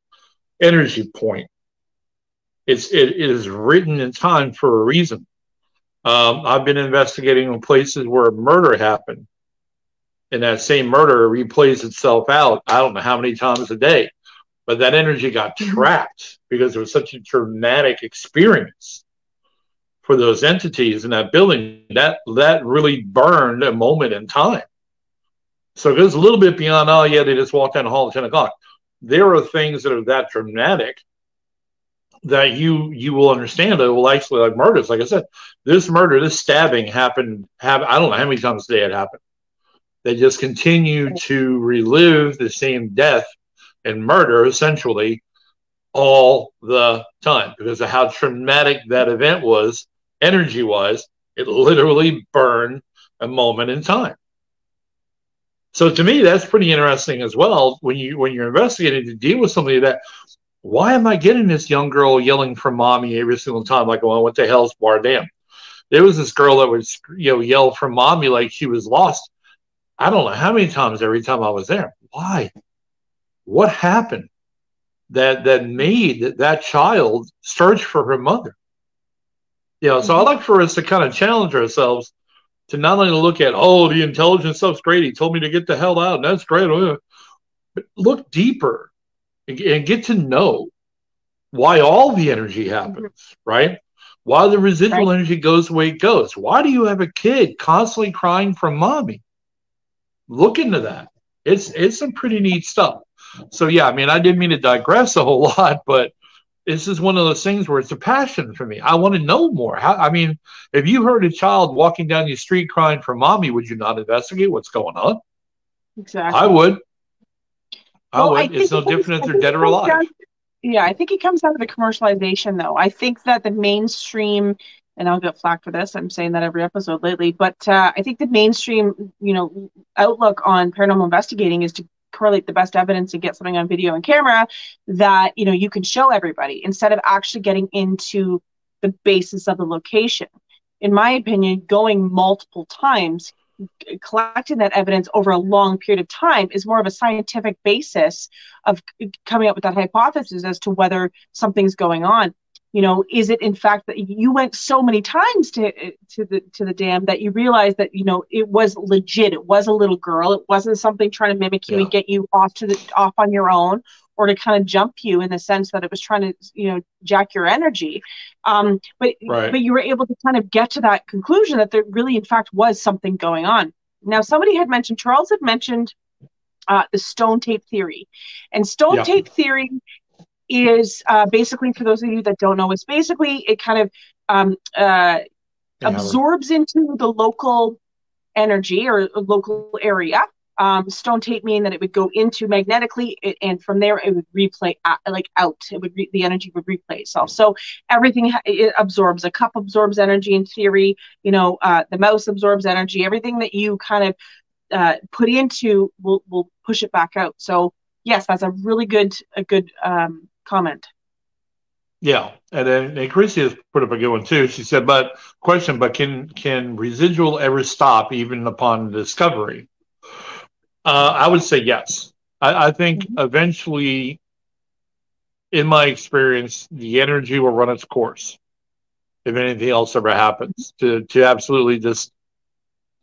energy point. It's, it is written in time for a reason. Um, I've been investigating in places where a murder happened, and that same murder replays itself out. I don't know how many times a day but that energy got mm-hmm. trapped because it was such a traumatic experience for those entities in that building that that really burned a moment in time so it goes a little bit beyond oh yeah they just walked down the hall at 10 o'clock there are things that are that dramatic that you you will understand that will actually like murders like i said this murder this stabbing happened have i don't know how many times a day it happened they just continue to relive the same death and murder essentially all the time because of how traumatic that event was, energy wise. It literally burned a moment in time. So to me, that's pretty interesting as well. When you when you're investigating to deal with somebody that, why am I getting this young girl yelling for mommy every single time? Like, well, what the Hales Bar Dam? There was this girl that would you know yell for mommy like she was lost. I don't know how many times every time I was there. Why? what happened that that made that child search for her mother you know so i mm-hmm. like for us to kind of challenge ourselves to not only look at oh the intelligence stuff's great he told me to get the hell out and that's great oh, but look deeper and, and get to know why all the energy happens mm-hmm. right why the residual right. energy goes the way it goes why do you have a kid constantly crying for mommy look into that it's it's some pretty neat stuff so yeah, I mean, I didn't mean to digress a whole lot, but this is one of those things where it's a passion for me. I want to know more. How, I mean, if you heard a child walking down the street crying for mommy, would you not investigate what's going on? Exactly. I would. I well, would. I it's no different if they're dead or alive. Down, yeah, I think it comes out of the commercialization, though. I think that the mainstream, and I'll get flack for this. I'm saying that every episode lately, but uh, I think the mainstream, you know, outlook on paranormal investigating is to correlate the best evidence and get something on video and camera that you know you can show everybody instead of actually getting into the basis of the location in my opinion going multiple times collecting that evidence over a long period of time is more of a scientific basis of coming up with that hypothesis as to whether something's going on you know is it in fact that you went so many times to to the to the dam that you realized that you know it was legit it was a little girl it wasn't something trying to mimic you yeah. and get you off to the off on your own or to kind of jump you in the sense that it was trying to you know jack your energy um but right. but you were able to kind of get to that conclusion that there really in fact was something going on now somebody had mentioned charles had mentioned uh, the stone tape theory and stone yeah. tape theory is uh, basically, for those of you that don't know, it's basically it kind of um, uh, absorbs into the local energy or local area. Um, stone tape mean that it would go into magnetically, and from there it would replay uh, like out. It would re- the energy would replay itself. So everything it absorbs. A cup absorbs energy in theory. You know, uh, the mouse absorbs energy. Everything that you kind of uh, put into will will push it back out. So yes, that's a really good a good um, comment. Yeah, and then and Chrissy has put up a good one too. She said, "But question, but can can residual ever stop even upon discovery?" Uh, I would say yes. I, I think mm-hmm. eventually, in my experience, the energy will run its course. If anything else ever happens, to to absolutely just,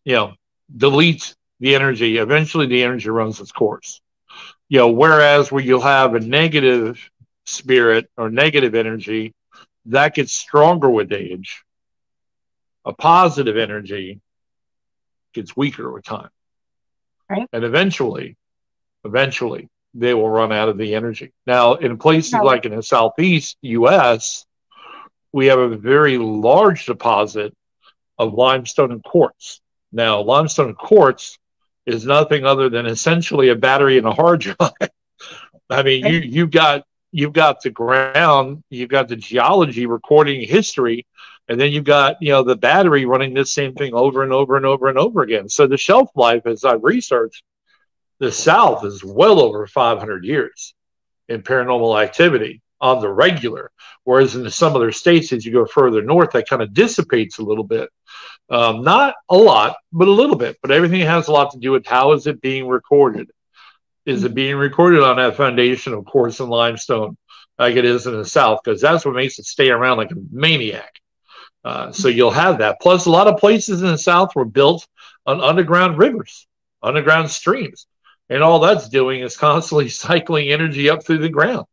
you know, delete the energy. Eventually, the energy runs its course. You know, whereas where you'll have a negative spirit or negative energy, that gets stronger with age. A positive energy gets weaker with time. Right. And eventually, eventually, they will run out of the energy. Now, in places Right. like in the southeast U.S., we have a very large deposit of limestone and quartz. Now, limestone and quartz is nothing other than essentially a battery and a hard drive. I mean, you you've got you've got the ground, you've got the geology recording history, and then you've got you know the battery running this same thing over and over and over and over again. So the shelf life, as I've researched, the South is well over 500 years in paranormal activity on the regular, whereas in some other states, as you go further north, that kind of dissipates a little bit. Um, not a lot, but a little bit. But everything has a lot to do with how is it being recorded. Is it being recorded on that foundation of quartz and limestone, like it is in the South? Because that's what makes it stay around like a maniac. Uh, so you'll have that. Plus, a lot of places in the South were built on underground rivers, underground streams, and all that's doing is constantly cycling energy up through the ground.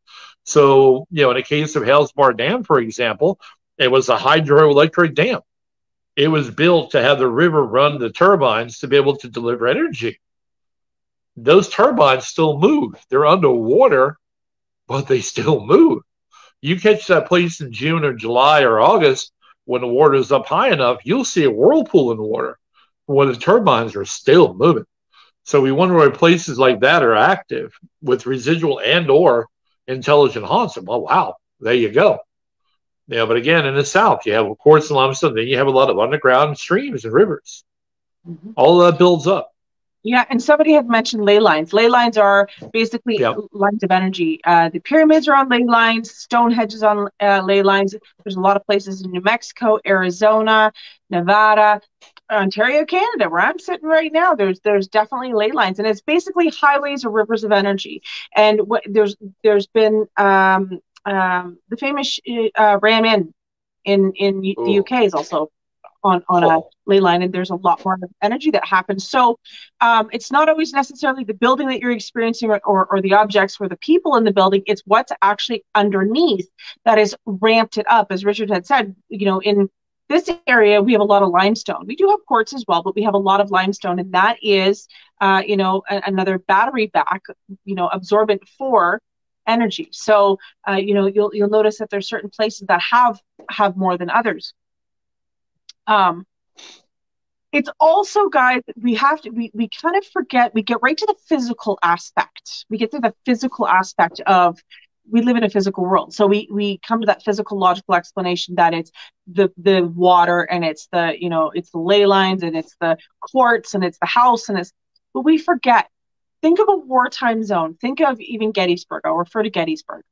So, you know, in the case of Hales Bar Dam, for example, it was a hydroelectric dam. It was built to have the river run the turbines to be able to deliver energy. Those turbines still move. They're underwater, but they still move. You catch that place in June or July or August when the water is up high enough, you'll see a whirlpool in the water when the turbines are still moving. So we wonder why places like that are active with residual and or intelligent haunts. Well, wow, there you go. Yeah, but again, in the South, you have quartz and limestone. Then you have a lot of underground streams and rivers. Mhm. All that builds up. Yeah, and somebody had mentioned ley lines. Ley lines are basically Yep. lines of energy. Uh, the pyramids are on ley lines. Stonehenge is on uh, ley lines. There's a lot of places in New Mexico, Arizona, Nevada, Ontario, Canada, where I'm sitting right now. There's there's definitely ley lines, and it's basically highways or rivers of energy. And what there's there's been um, um, the famous uh, Ram Inn in in the. UK is also on on a ley line and there's a lot more energy that happens. So um, it's not always necessarily the building that you're experiencing or, or, or the objects or the people in the building. It's what's actually underneath that has ramped it up. As richard had said you know in this area we have a lot of limestone. We do have quartz as well but we have a lot of limestone and that is uh, you know a- another battery back you know absorbent for energy. So uh, you know you'll you'll notice that there's certain places that have have more than others um it's also guys we have to we, we kind of forget we get right to the physical aspect. We get to the physical aspect of we live in a physical world. So we we come to that physical logical explanation that it's the the water and it's the you know it's the ley lines and it's the quartz and it's the house and it's but we forget. Think of a wartime zone. Think of even gettysburg i'll refer to gettysburg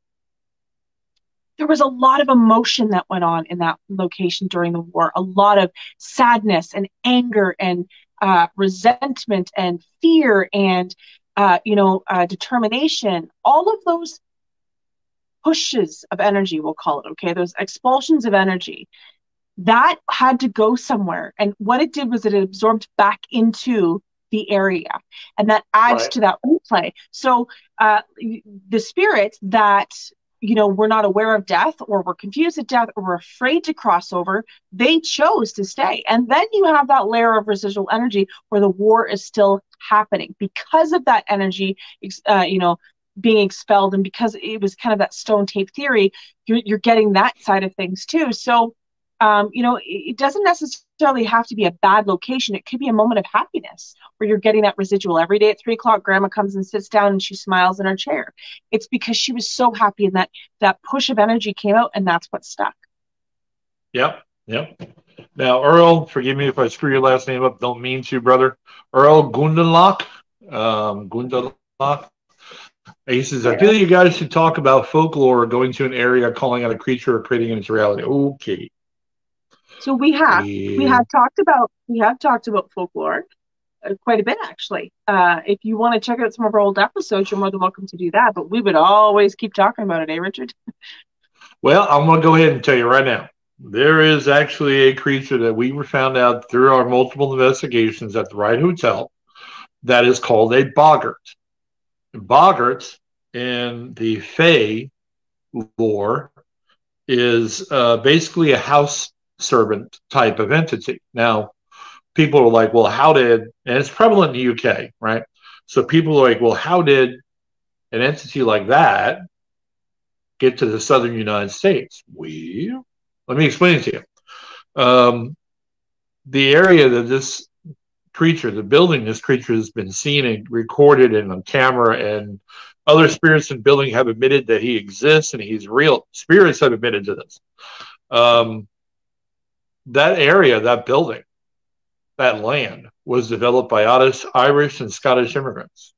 there was a lot of emotion that went on in that location during the war a lot of sadness and anger and uh, resentment and fear and uh, you know uh, determination. All of those pushes of energy we'll call it okay? Those expulsions of energy. That had to go somewhere. And what it did was it absorbed back into the area. And that adds Right. to that replay. So uh, the spirits that you know we're not aware of death or we're confused at death or we're afraid to cross over they chose to stay. And then you have that layer of residual energy where the war is still happening because of that energy uh, you know being expelled and because it was kind of that stone tape theory you're, you're getting that side of things too. So um, you know it, it doesn't necessarily have to be a bad location it could be a moment of happiness where you're getting that residual every day at three o'clock grandma comes and sits down and she smiles in her chair it's because she was so happy and that that push of energy came out and that's what stuck Yep. Yep. Now, Earl, forgive me if I screw your last name up. Don't mean to, brother. Earl Gundenlock. Um, Gundenlock. He says, I feel you guys should talk about folklore going to an area, calling out a creature or creating its reality. Okay. So we have we have talked about we have talked about folklore uh, quite a bit actually uh, if you want to check out some of our old episodes you're more than welcome to do that but we would always keep talking about it eh richard Well, I'm going to go ahead and tell you right now. There is actually a creature that we were found out through our multiple investigations at the Wright Hotel that is called a boggart. Boggart in the Fey lore is uh, basically a house servant type of entity. Now, people are like, well, how did, and it's prevalent in the UK, right? So people are like, well, how did an entity like that get to the southern United States? We, let me explain it to you. Um, the area that this creature, the building this creature has been seen and recorded and on camera, and other spirits in building have admitted that he exists and he's real. Spirits have admitted to this. Um, that area, that building, that land was developed by Irish and Scottish immigrants.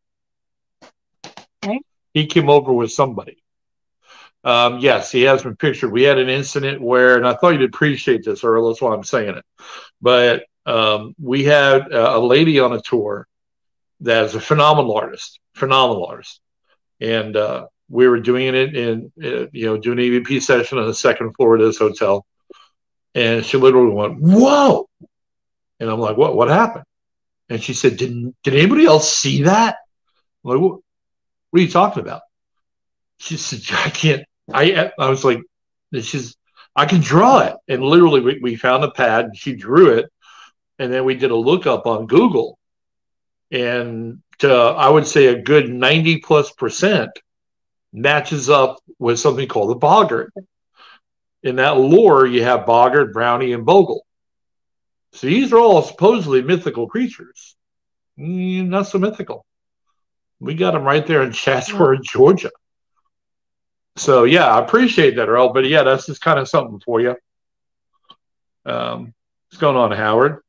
Okay. He came over with somebody. Um, yes, he has been pictured. We had an incident where, and I thought you'd appreciate this, Earl. That's why I'm saying it. But um, we had a lady on a tour that is a phenomenal artist, phenomenal artist, and uh, we were doing it in, uh, you know, doing an EVP session on the second floor of this hotel, and she literally went, "Whoa!" And I'm like, "What? What happened?" And she said, "Did did anybody else see that?" I'm like, what, what are you talking about? She said, "I can't." I I was like, "She's." I can draw it, and literally, we, we found a pad. And she drew it, and then we did a lookup on Google, and uh, I would say a good ninety plus percent matches up with something called the boggart. In that lore, you have boggart, brownie, and bogle. So these are all supposedly mythical creatures. Mm, not so mythical. We got them right there in Chatsworth, Georgia. So yeah, I appreciate that, Earl. But yeah, that's just kind of something for you. Um, what's going on, Howard?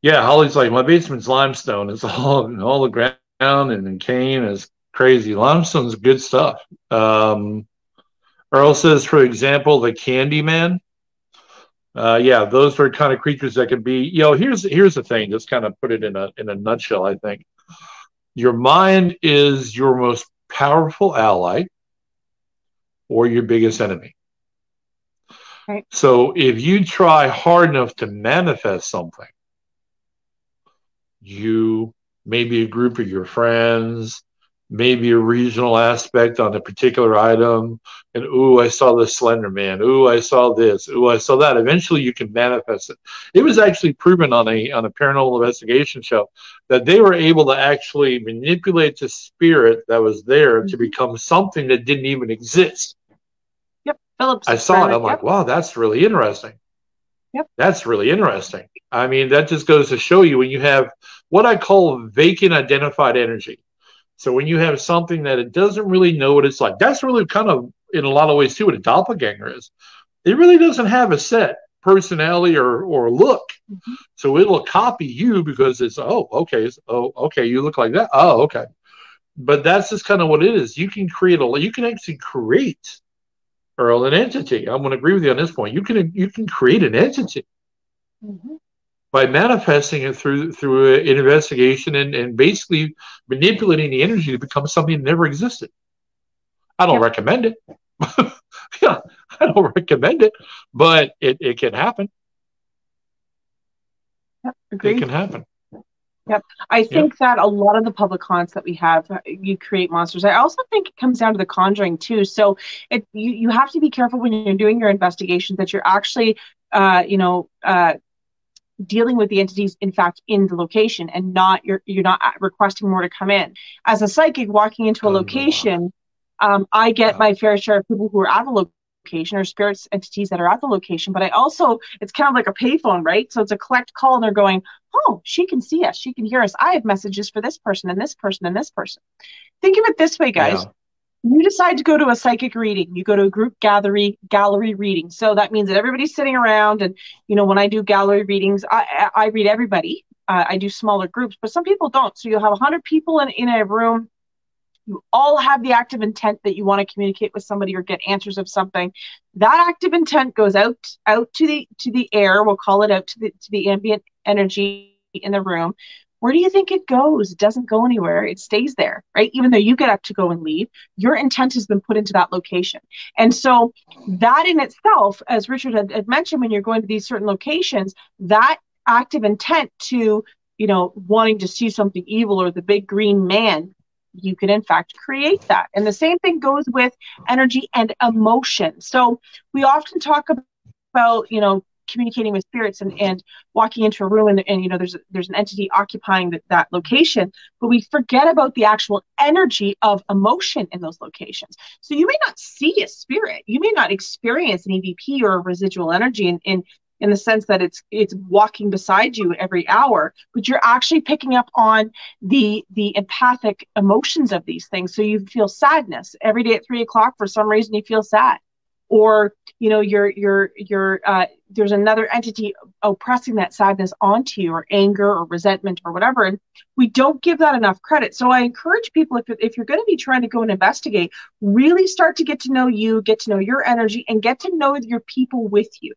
Yeah, Holly's like my basement's limestone. It's all all the ground and cane is crazy. Limestone's good stuff. Um, Earl says, for example, the Candyman. Uh, yeah, those are kind of creatures that can be. You know, here's here's the thing. Just kind of put it in a in a nutshell. I think your mind is your most powerful ally or your biggest enemy. Right. So if you try hard enough to manifest something, you maybe a group of your friends, maybe a regional aspect on a particular item, and ooh, I saw the Slender Man. Ooh, I saw this. Ooh, I saw that. Eventually, you can manifest it. It was actually proven on a on a paranormal investigation show that they were able to actually manipulate the spirit that was there mm-hmm. to become something that didn't even exist. Yep, Phillips. I saw it. I'm yep. like, wow, that's really interesting. Yep. That's really interesting. I mean, that just goes to show you when you have what I call vacant identified energy so when you have something that it doesn't really know what it's like, that's really kind of in a lot of ways too what a doppelganger is. It really doesn't have a set personality or or look. Mm-hmm. So it'll copy you because it's oh okay oh okay you look like that oh okay, but that's just kind of what it is. You can create a you can actually create Earl an entity. I'm going to agree with you on this point. You can you can create an entity. Mm-hmm by manifesting it through through an investigation and, and basically manipulating the energy to become something that never existed. I don't recommend it. yeah, I don't recommend it, but it, it can happen. Yep, agreed. It can happen. Yep. I think yep. that a lot of the public haunts that we have, you create monsters. I also think it comes down to the conjuring too. So it you, you have to be careful when you're doing your investigations that you're actually uh, you know, uh, dealing with the entities in fact in the location and not you're you're not requesting more to come in. As a psychic walking into a location um, i get my fair share of people who are at the location or spirits entities that are at the location but i also it's kind of like a payphone right? So it's a collect call and they're going oh she can see us. She can hear us. I have messages for this person and this person and this person. Think of it this way guys. Yeah you decide to go to a psychic reading. You go to a group gallery gallery reading. So that means that everybody's sitting around and you know when i do gallery readings i i read everybody. Uh, i do smaller groups but some people don't. So you'll have 100 people in, in a room. You all have the active intent that you want to communicate with somebody or get answers of something. That active intent goes out out to the to the air. We'll call it out to the to the ambient energy in the room where do you think it goes? It doesn't go anywhere. It stays there, right? Even though you get up to go and leave, your intent has been put into that location. And so that in itself, as Richard had, had mentioned, when you're going to these certain locations, that active intent to, you know, wanting to see something evil or the big green man you can in fact create that. And the same thing goes with energy and emotion. So we often talk about, you know, communicating with spirits and, and walking into a room and, and you know there's there's an entity occupying that, that location but we forget about the actual energy of emotion in those locations. So you may not see a spirit. You may not experience an evp or a residual energy in, in in the sense that it's it's walking beside you every hour but you're actually picking up on the the empathic emotions of these things. So you feel sadness. Every day at three o'clock for some reason you feel sad or you know you're you're you're uh, there's another entity oppressing that sadness onto you or anger or resentment or whatever and we don't give that enough credit. So i encourage people if, if you're going to be trying to go and investigate really start to get to know you get to know your energy and get to know your people with you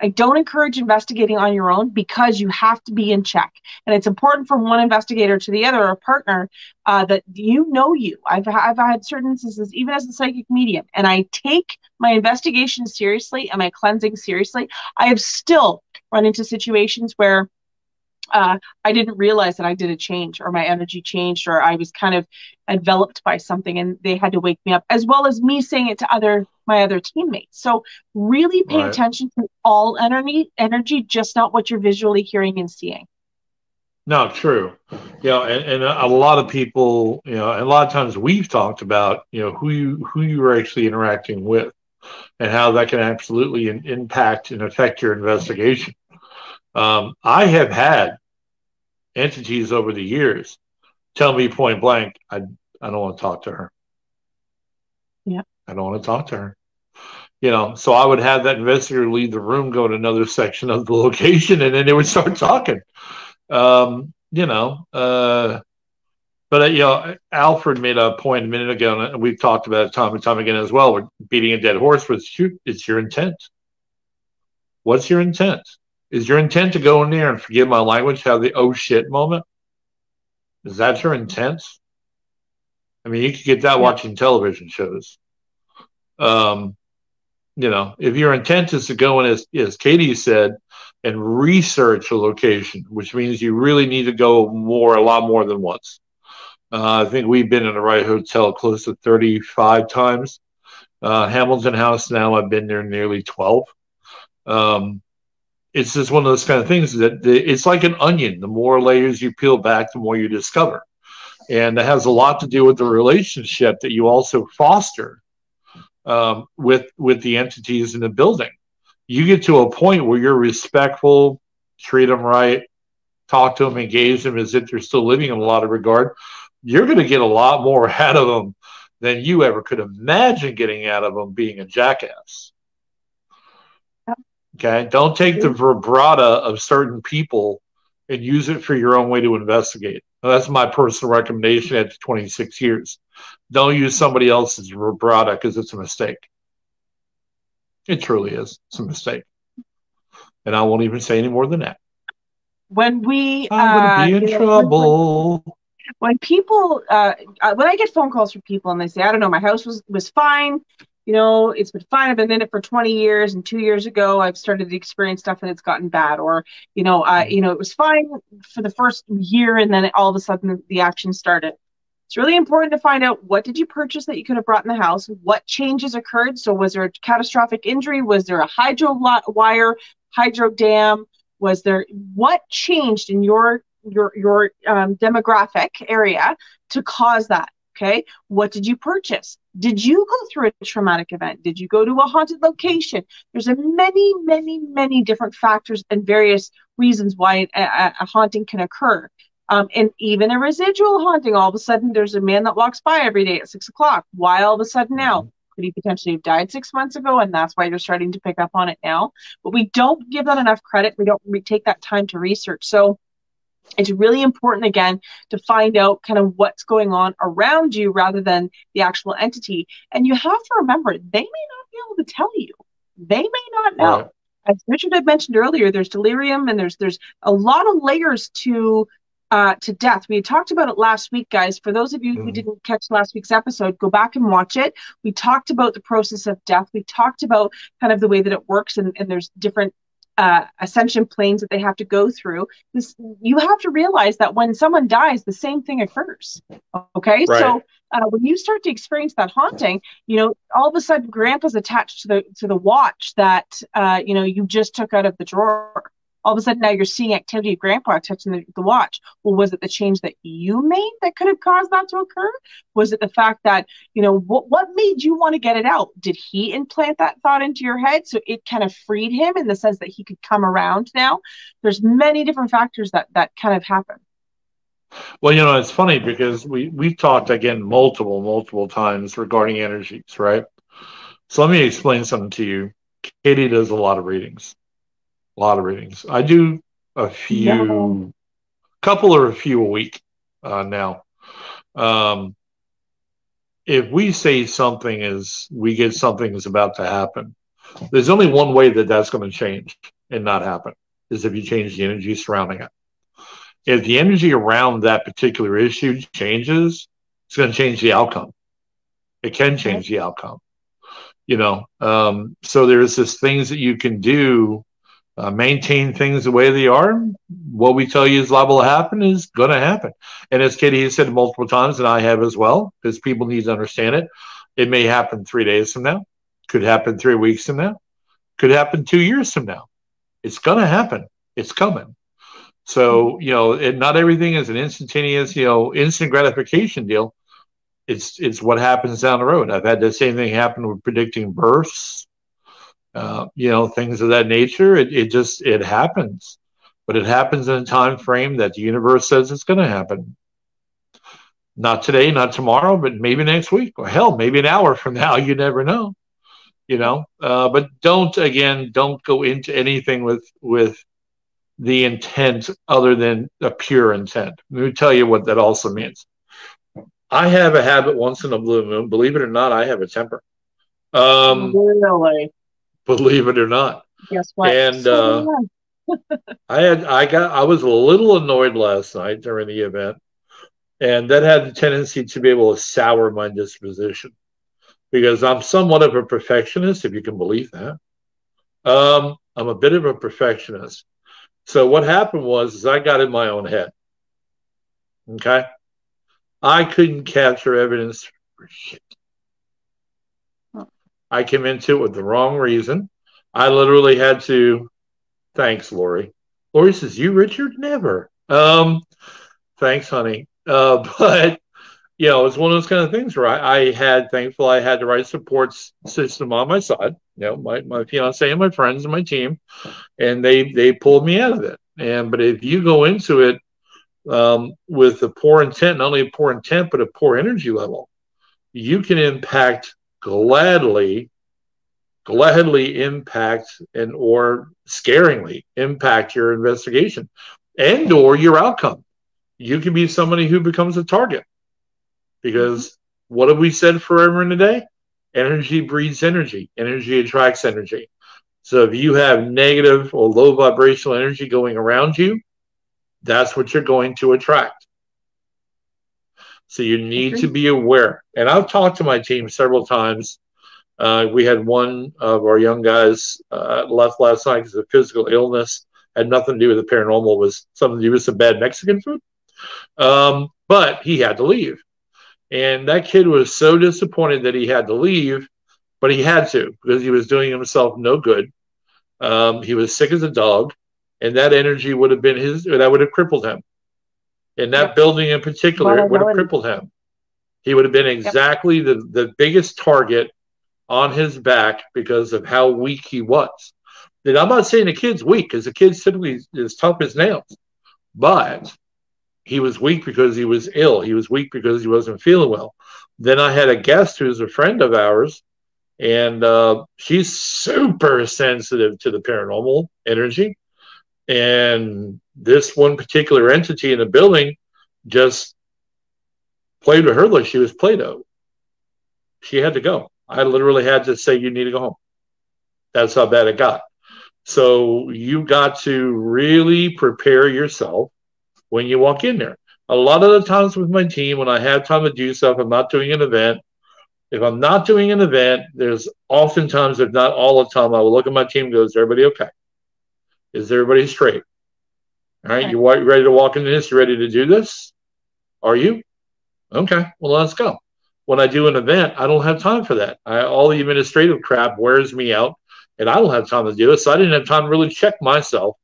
I don't encourage investigating on your own because you have to be in check. And it's important from one investigator to the other or partner uh, that you know you. I've, I've had certain instances, even as a psychic medium, and I take my investigation seriously and my cleansing seriously. I have still run into situations where uh, I didn't realize that I did a change or my energy changed or I was kind of enveloped by something and they had to wake me up, as well as me saying it to other my other teammates. So really pay right. attention to all energy, energy, just not what you're visually hearing and seeing. No, true. You know, and, and a lot of people, you know, and a lot of times we've talked about, you know, who you who you are actually interacting with, and how that can absolutely in, impact and affect your investigation. Um, I have had entities over the years tell me point blank, I I don't want to talk to her. Yeah. I don't want to talk to her you know, so I would have that investigator leave the room, go to another section of the location, and then they would start talking. Um, you know, uh, but uh, you know, Alfred made a point a minute ago, and we've talked about it time and time again as well. We're beating a dead horse with shoot. It's your intent. What's your intent? Is your intent to go in there and forgive my language, have the oh shit moment? Is that your intent? I mean, you could get that yeah. watching television shows. Um, you know, if your intent is to go in, as, as Katie said, and research a location, which means you really need to go more, a lot more than once. Uh, I think we've been in the Wright Hotel close to 35 times. Uh, Hamilton House now, I've been there nearly 12. Um, it's just one of those kind of things that it's like an onion. The more layers you peel back, the more you discover. And it has a lot to do with the relationship that you also foster um, with with the entities in the building. You get to a point where you're respectful, treat them right, talk to them, engage them as if they're still living in a lot of regard. You're going to get a lot more out of them than you ever could imagine getting out of them being a jackass. Okay, don't take the vibrata of certain people and use it for your own way to investigate. Now, that's my personal recommendation after 26 years. Don't use somebody else's vibrato because it's a mistake. It truly is. It's a mistake. And I won't even say any more than that. When we I'm gonna be uh, in trouble. When, when people uh, uh, when I get phone calls from people and they say, I don't know, my house was was fine, you know, it's been fine. I've been in it for 20 years, and two years ago, I've started to experience stuff and it's gotten bad. Or, you know, uh, you know, it was fine for the first year, and then all of a sudden the action started. It's really important to find out what did you purchase that you could have brought in the house, what changes occurred. So, was there a catastrophic injury? Was there a hydro wire, hydro dam? Was there what changed in your your your um, demographic area to cause that? Okay. What did you purchase? Did you go through a traumatic event? Did you go to a haunted location? There's a many, many, many different factors and various reasons why a, a haunting can occur. Um, and even a residual haunting, all of a sudden there's a man that walks by every day at six o'clock. Why all of a sudden now? Mm-hmm. Could he potentially have died six months ago? And that's why you're starting to pick up on it now. But we don't give that enough credit. We don't we take that time to research. So it's really important again to find out kind of what's going on around you rather than the actual entity and you have to remember they may not be able to tell you they may not know right. as richard had mentioned earlier there's delirium and there's there's a lot of layers to uh, to death. We talked about it last week, guys. For those of you who didn't catch last week's episode, go back and watch it. We talked about the process of death. We talked about kind of the way that it works, and, and there's different uh, ascension planes that they have to go through. This, you have to realize that when someone dies, the same thing occurs. Okay, Right. so uh, when you start to experience that haunting, you know, all of a sudden, Grandpa's attached to the to the watch that uh, you know you just took out of the drawer. All of a sudden, now you're seeing activity of Grandpa touching the, the watch. Well, was it the change that you made that could have caused that to occur? Was it the fact that you know what what made you want to get it out? Did he implant that thought into your head so it kind of freed him in the sense that he could come around now? There's many different factors that that kind of happen. Well, you know, it's funny because we we've talked again multiple, multiple times regarding energies, right? So let me explain something to you. Katie does a lot of readings, lot of readings. I do a few, Yeah. couple or a few a week uh, now. Um, if we say something is, we get something is about to happen. There's only one way that that's going to change and not happen is if you change the energy surrounding it if the energy around that particular issue changes, it's going to change the outcome. It can change the outcome. You know, um, so there's this things that you can do, uh, maintain things the way they are. What we tell you is liable to happen is going to happen. And as Katie has said multiple times, and I have as well, because people need to understand it, it may happen three days from now, could happen three weeks from now, could happen two years from now. It's going to happen. It's coming. So, you know, it, not everything is an instantaneous, you know, instant gratification deal. It's it's what happens down the road. I've had the same thing happen with predicting births, uh, you know, things of that nature. It, it just it happens, but it happens in a time frame that the universe says it's going to happen. Not today, not tomorrow, but maybe next week, or hell, maybe an hour from now. You never know, you know. Uh, but don't again, don't go into anything with with the intent other than a pure intent. Let me tell you what that also means. I have a habit once in a blue moon. Believe it or not, I have a temper. Um, really? Believe it or not, Guess what? And, uh. I had I got I was a little annoyed last night during the event, and that had the tendency to be able to sour my disposition because I'm somewhat of a perfectionist, if you can believe that. Um, I'm a bit of a perfectionist. So what happened was is I got in my own head. Okay. I couldn't capture evidence for shit. I came into it with the wrong reason. I literally had to thanks, Lori. Lori says, You Richard? Never. Um, thanks, honey. Uh, but you know, it's one of those kind of things where I, I had thankful I had the right support system on my side, you know, my, my fiance and my friends and my team and they they pulled me out of it. And but if you go into it um, with a poor intent, not only a poor intent but a poor energy level, you can impact gladly, gladly impact and or scaringly impact your investigation and or your outcome. You can be somebody who becomes a target because what have we said forever and a day? Energy breeds energy. Energy attracts energy. So if you have negative or low vibrational energy going around you, that's what you're going to attract. So you need to be aware. And I've talked to my team several times. Uh, we had one of our young guys uh, left last night because of physical illness. Had nothing to do with the paranormal. It was something to do with some bad Mexican food. Um, but he had to leave. And that kid was so disappointed that he had to leave, but he had to because he was doing himself no good. Um, he was sick as a dog, and that energy would have been his, that would have crippled him. In that Yep. building in particular, it would have crippled him. He would have been exactly the, the biggest target on his back because of how weak he was. And I'm not saying the kid's weak, because the kid's typically is tough as nails, but he was weak because he was ill. He was weak because he wasn't feeling well. Then I had a guest who's a friend of ours, and uh, she's super sensitive to the paranormal energy. And this one particular entity in the building just played with her like she was Play Doh. She had to go. I literally had to say, You need to go home. That's how bad it got. So you got to really prepare yourself when you walk in there. A lot of the times with my team, when I have time to do stuff, I'm not doing an event. If I'm not doing an event, there's oftentimes, if not all the time, I will look at my team and go, Is everybody okay? Is everybody straight? All right, you wa- ready to walk into this? You ready to do this? Are you? Okay, well, let's go. When I do an event, I don't have time for that. I, all the administrative crap wears me out, and I don't have time to do it. So I didn't have time to really check myself.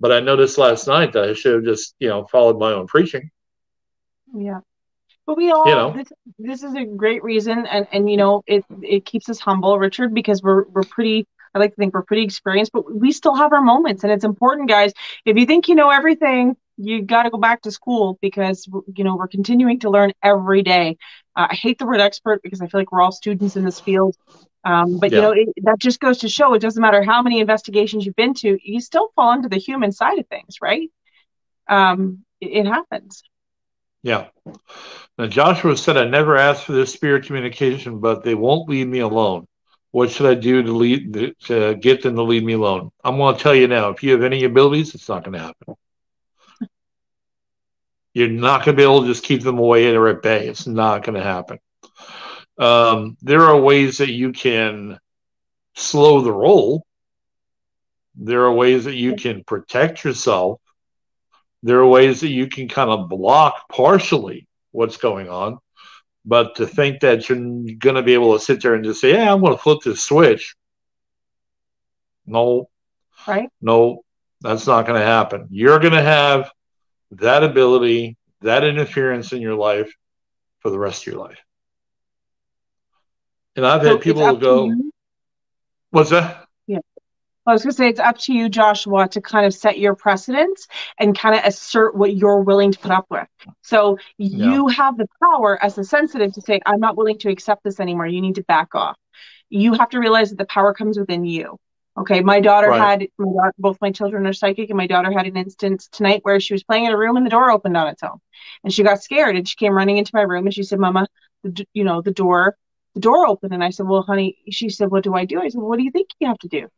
But I noticed last night that I should have just, you know, followed my own preaching. Yeah. But we all You know. this this is a great reason and and you know it it keeps us humble, Richard, because we're we're pretty I like to think we're pretty experienced, but we still have our moments and it's important, guys. If you think you know everything, you got to go back to school because you know we're continuing to learn every day. Uh, I hate the word expert because I feel like we're all students in this field. Um, but you know it, that just goes to show it doesn't matter how many investigations you've been to, you still fall into the human side of things, right? Um, it, it happens. Yeah. Now, Joshua said, I never asked for this spirit communication, but they won't leave me alone. What should I do to lead to get them to leave me alone? I'm going to tell you now. If you have any abilities, it's not going to happen. You're not going to be able to just keep them away or at bay. It's not going to happen. Um, there are ways that you can slow the roll. There are ways that you can protect yourself. There are ways that you can kind of block partially what's going on. But to think that you're going to be able to sit there and just say, yeah, I'm going to flip this switch. No, Right? no, that's not going to happen. You're going to have that ability, that interference in your life for the rest of your life. And I've So had people go, what's that? I was going to say it's up to you, Joshua, to kind of set your precedents and kind of assert what you're willing to put up with. So you have the power as a sensitive to say, I'm not willing to accept this anymore. You need to back off. You have to realize that the power comes within you. Okay. My daughter Right. had, my daughter, both my children are psychic, and my daughter had an instance tonight where she was playing in a room and the door opened on its own. And she got scared and she came running into my room and she said, Mama, the, you know, the door, the door opened. And I said, Well, honey, she said, What do I do? I said, What do you think you have to do?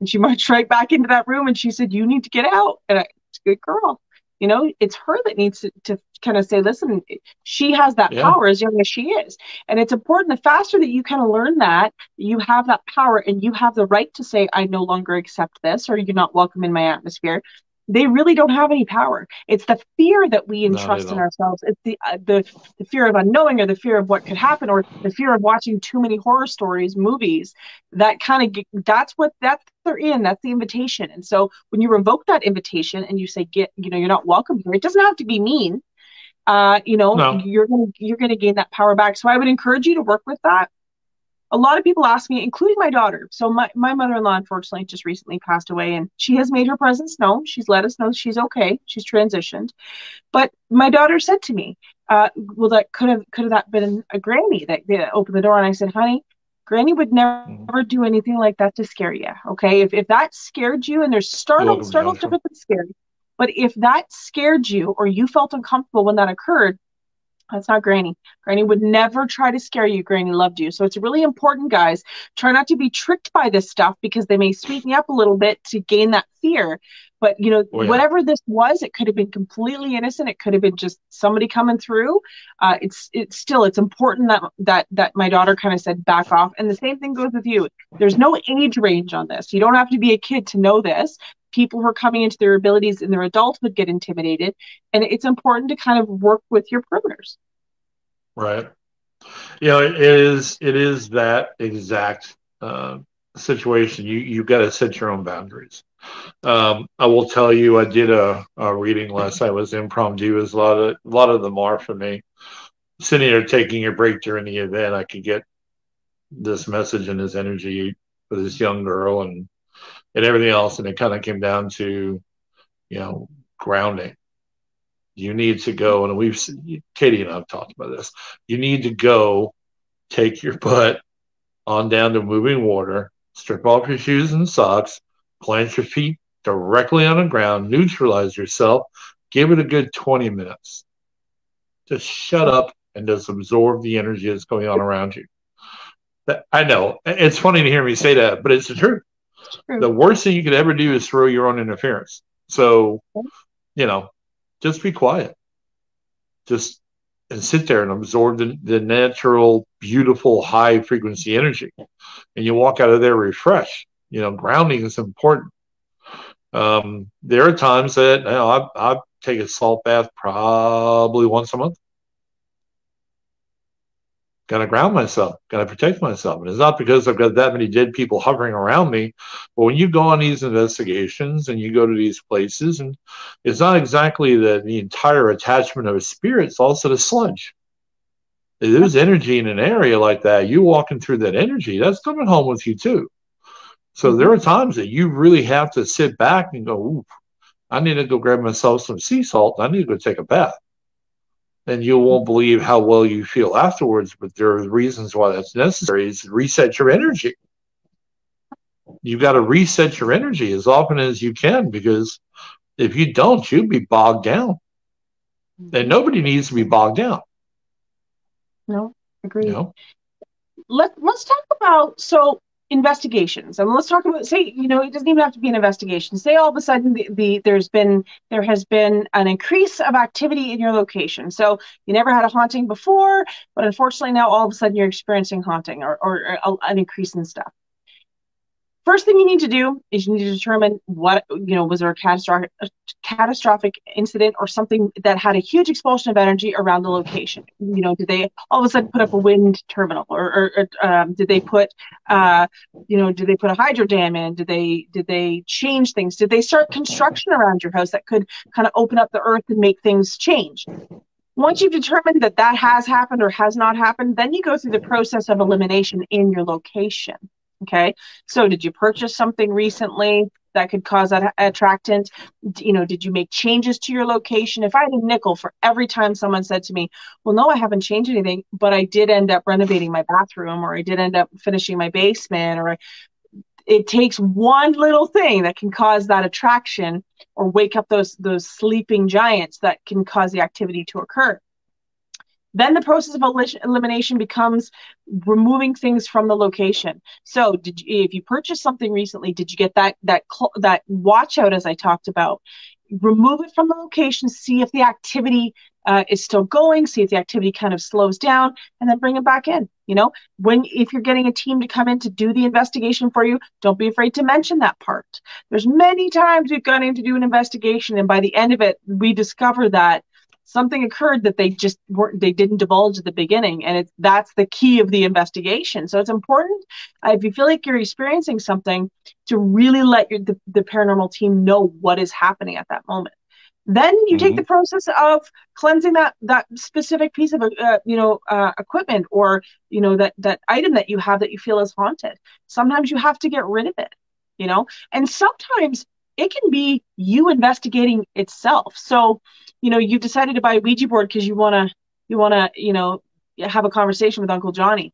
And she marched right back into that room and she said, You need to get out. And I, it's a good girl. You know, it's her that needs to, to kind of say, Listen, she has that Yeah. power as young as she is. And it's important the faster that you kind of learn that, you have that power and you have the right to say, I no longer accept this or you're not welcome in my atmosphere. They really don't have any power. It's the fear that we No, entrust in ourselves. It's the, uh, the the fear of unknowing or the fear of what could happen or the fear of watching too many horror stories, movies that kind of that's what that's they're in that's the invitation and so when you revoke that invitation and you say get you know you're not welcome here it doesn't have to be mean uh you know No. you're gonna you're gonna gain that power back so i would encourage you to work with that a lot of people ask me including my daughter so my, my mother-in-law unfortunately just recently passed away and she has made her presence known she's let us know she's okay she's transitioned but my daughter said to me uh, well that could have could have that been a granny that, that opened the door and i said honey Granny would never Mhm. do anything like that to scare you. Okay. If, if that scared you and there's startled, startled different than scared. But if that scared you or you felt uncomfortable when that occurred, that's not Granny. Granny would never try to scare you. Granny loved you. So it's really important, guys. Try not to be tricked by this stuff because they may sweeten you up a little bit to gain that fear. But you know, Oh, yeah. whatever this was, it could have been completely innocent. It could have been just somebody coming through. Uh, it's it's still it's important that that that my daughter kind of said back off. And the same thing goes with you. There's no age range on this. You don't have to be a kid to know this. People who are coming into their abilities in their adulthood get intimidated, and it's important to kind of work with your perimeters. Right. You know, it is it is that exact uh, situation. You you've got to set your own boundaries. Um, I will tell you, I did a, a reading last night. Was impromptu. As a lot of a lot of them are for me. Sitting there taking a break during the event, I could get this message and this energy for this young girl and and everything else, and it kind of came down to, you know, grounding. You need to go, and we've Katie and I have talked about this. You need to go take your butt on down to moving water, strip off your shoes and socks, plant your feet directly on the ground, neutralize yourself, give it a good 20 minutes. Just shut up and just absorb the energy that's going on around you. I know it's funny to hear me say that, but it's the truth. True. The worst thing you could ever do is throw your own interference. So, you know, just be quiet. Just and sit there and absorb the, the natural, beautiful, high frequency energy. And you walk out of there refreshed. You know, grounding is important. Um, there are times that you know, I, I take a salt bath probably once a month. Got to ground myself, got to protect myself. And it's not because I've got that many dead people hovering around me. But when you go on these investigations and you go to these places, and it's not exactly the, the entire attachment of a spirit, it's also the sludge. If there's energy in an area like that, you walking through that energy, that's coming home with you too. So mm-hmm. there are times that you really have to sit back and go, I need to go grab myself some sea salt. I need to go take a bath. And you won't believe how well you feel afterwards, but there are reasons why that's necessary is reset your energy. You've got to reset your energy as often as you can because if you don't, you'll be bogged down. And mm-hmm. nobody needs to be bogged down. No, agree. Know? Let Let's talk about so investigations. And let's talk about say you know it doesn't even have to be an investigation. Say all of a sudden the, the, there's been there has been an increase of activity in your location. So you never had a haunting before but unfortunately now all of a sudden you're experiencing haunting or, or, or an increase in stuff first thing you need to do is you need to determine what you know was there a catastrophic catastrophic incident or something that had a huge expulsion of energy around the location. You know did they all of a sudden put up a wind terminal or, or, or um, did they put uh, you know did they put a hydro dam in? Did they did they change things? Did they start construction around your house that could kind of open up the earth and make things change? Once you've determined that that has happened or has not happened then you go through the process of elimination in your location Okay. So did you purchase something recently that could cause that attractant? You know, did you make changes to your location? If I had a nickel for every time someone said to me, well, no, I haven't changed anything, but I did end up renovating my bathroom or I did end up finishing my basement or I, it takes one little thing that can cause that attraction or wake up those those sleeping giants that can cause the activity to occur. Then the process of elimination becomes removing things from the location. So, did you, if you purchased something recently, did you get that that that watch out as I talked about? Remove it from the location, see if the activity uh, is still going, see if the activity kind of slows down, and then bring it back in. You know, when if you're getting a team to come in to do the investigation for you, don't be afraid to mention that part. There's many times we've gone in to do an investigation, and by the end of it, we discover that something occurred that they just weren't they didn't divulge at the beginning and it's that's the key of the investigation. So it's important uh, if you feel like you're experiencing something to really let your the, the paranormal team know what is happening at that moment. Then you mm-hmm. take the process of cleansing that that specific piece of uh, you know uh, equipment or you know that that item that you have that you feel is haunted. Sometimes you have to get rid of it you know? And sometimes it can be you investigating itself. So you know, you've decided to buy a Ouija board because you want to, you want to, you know, have a conversation with Uncle Johnny.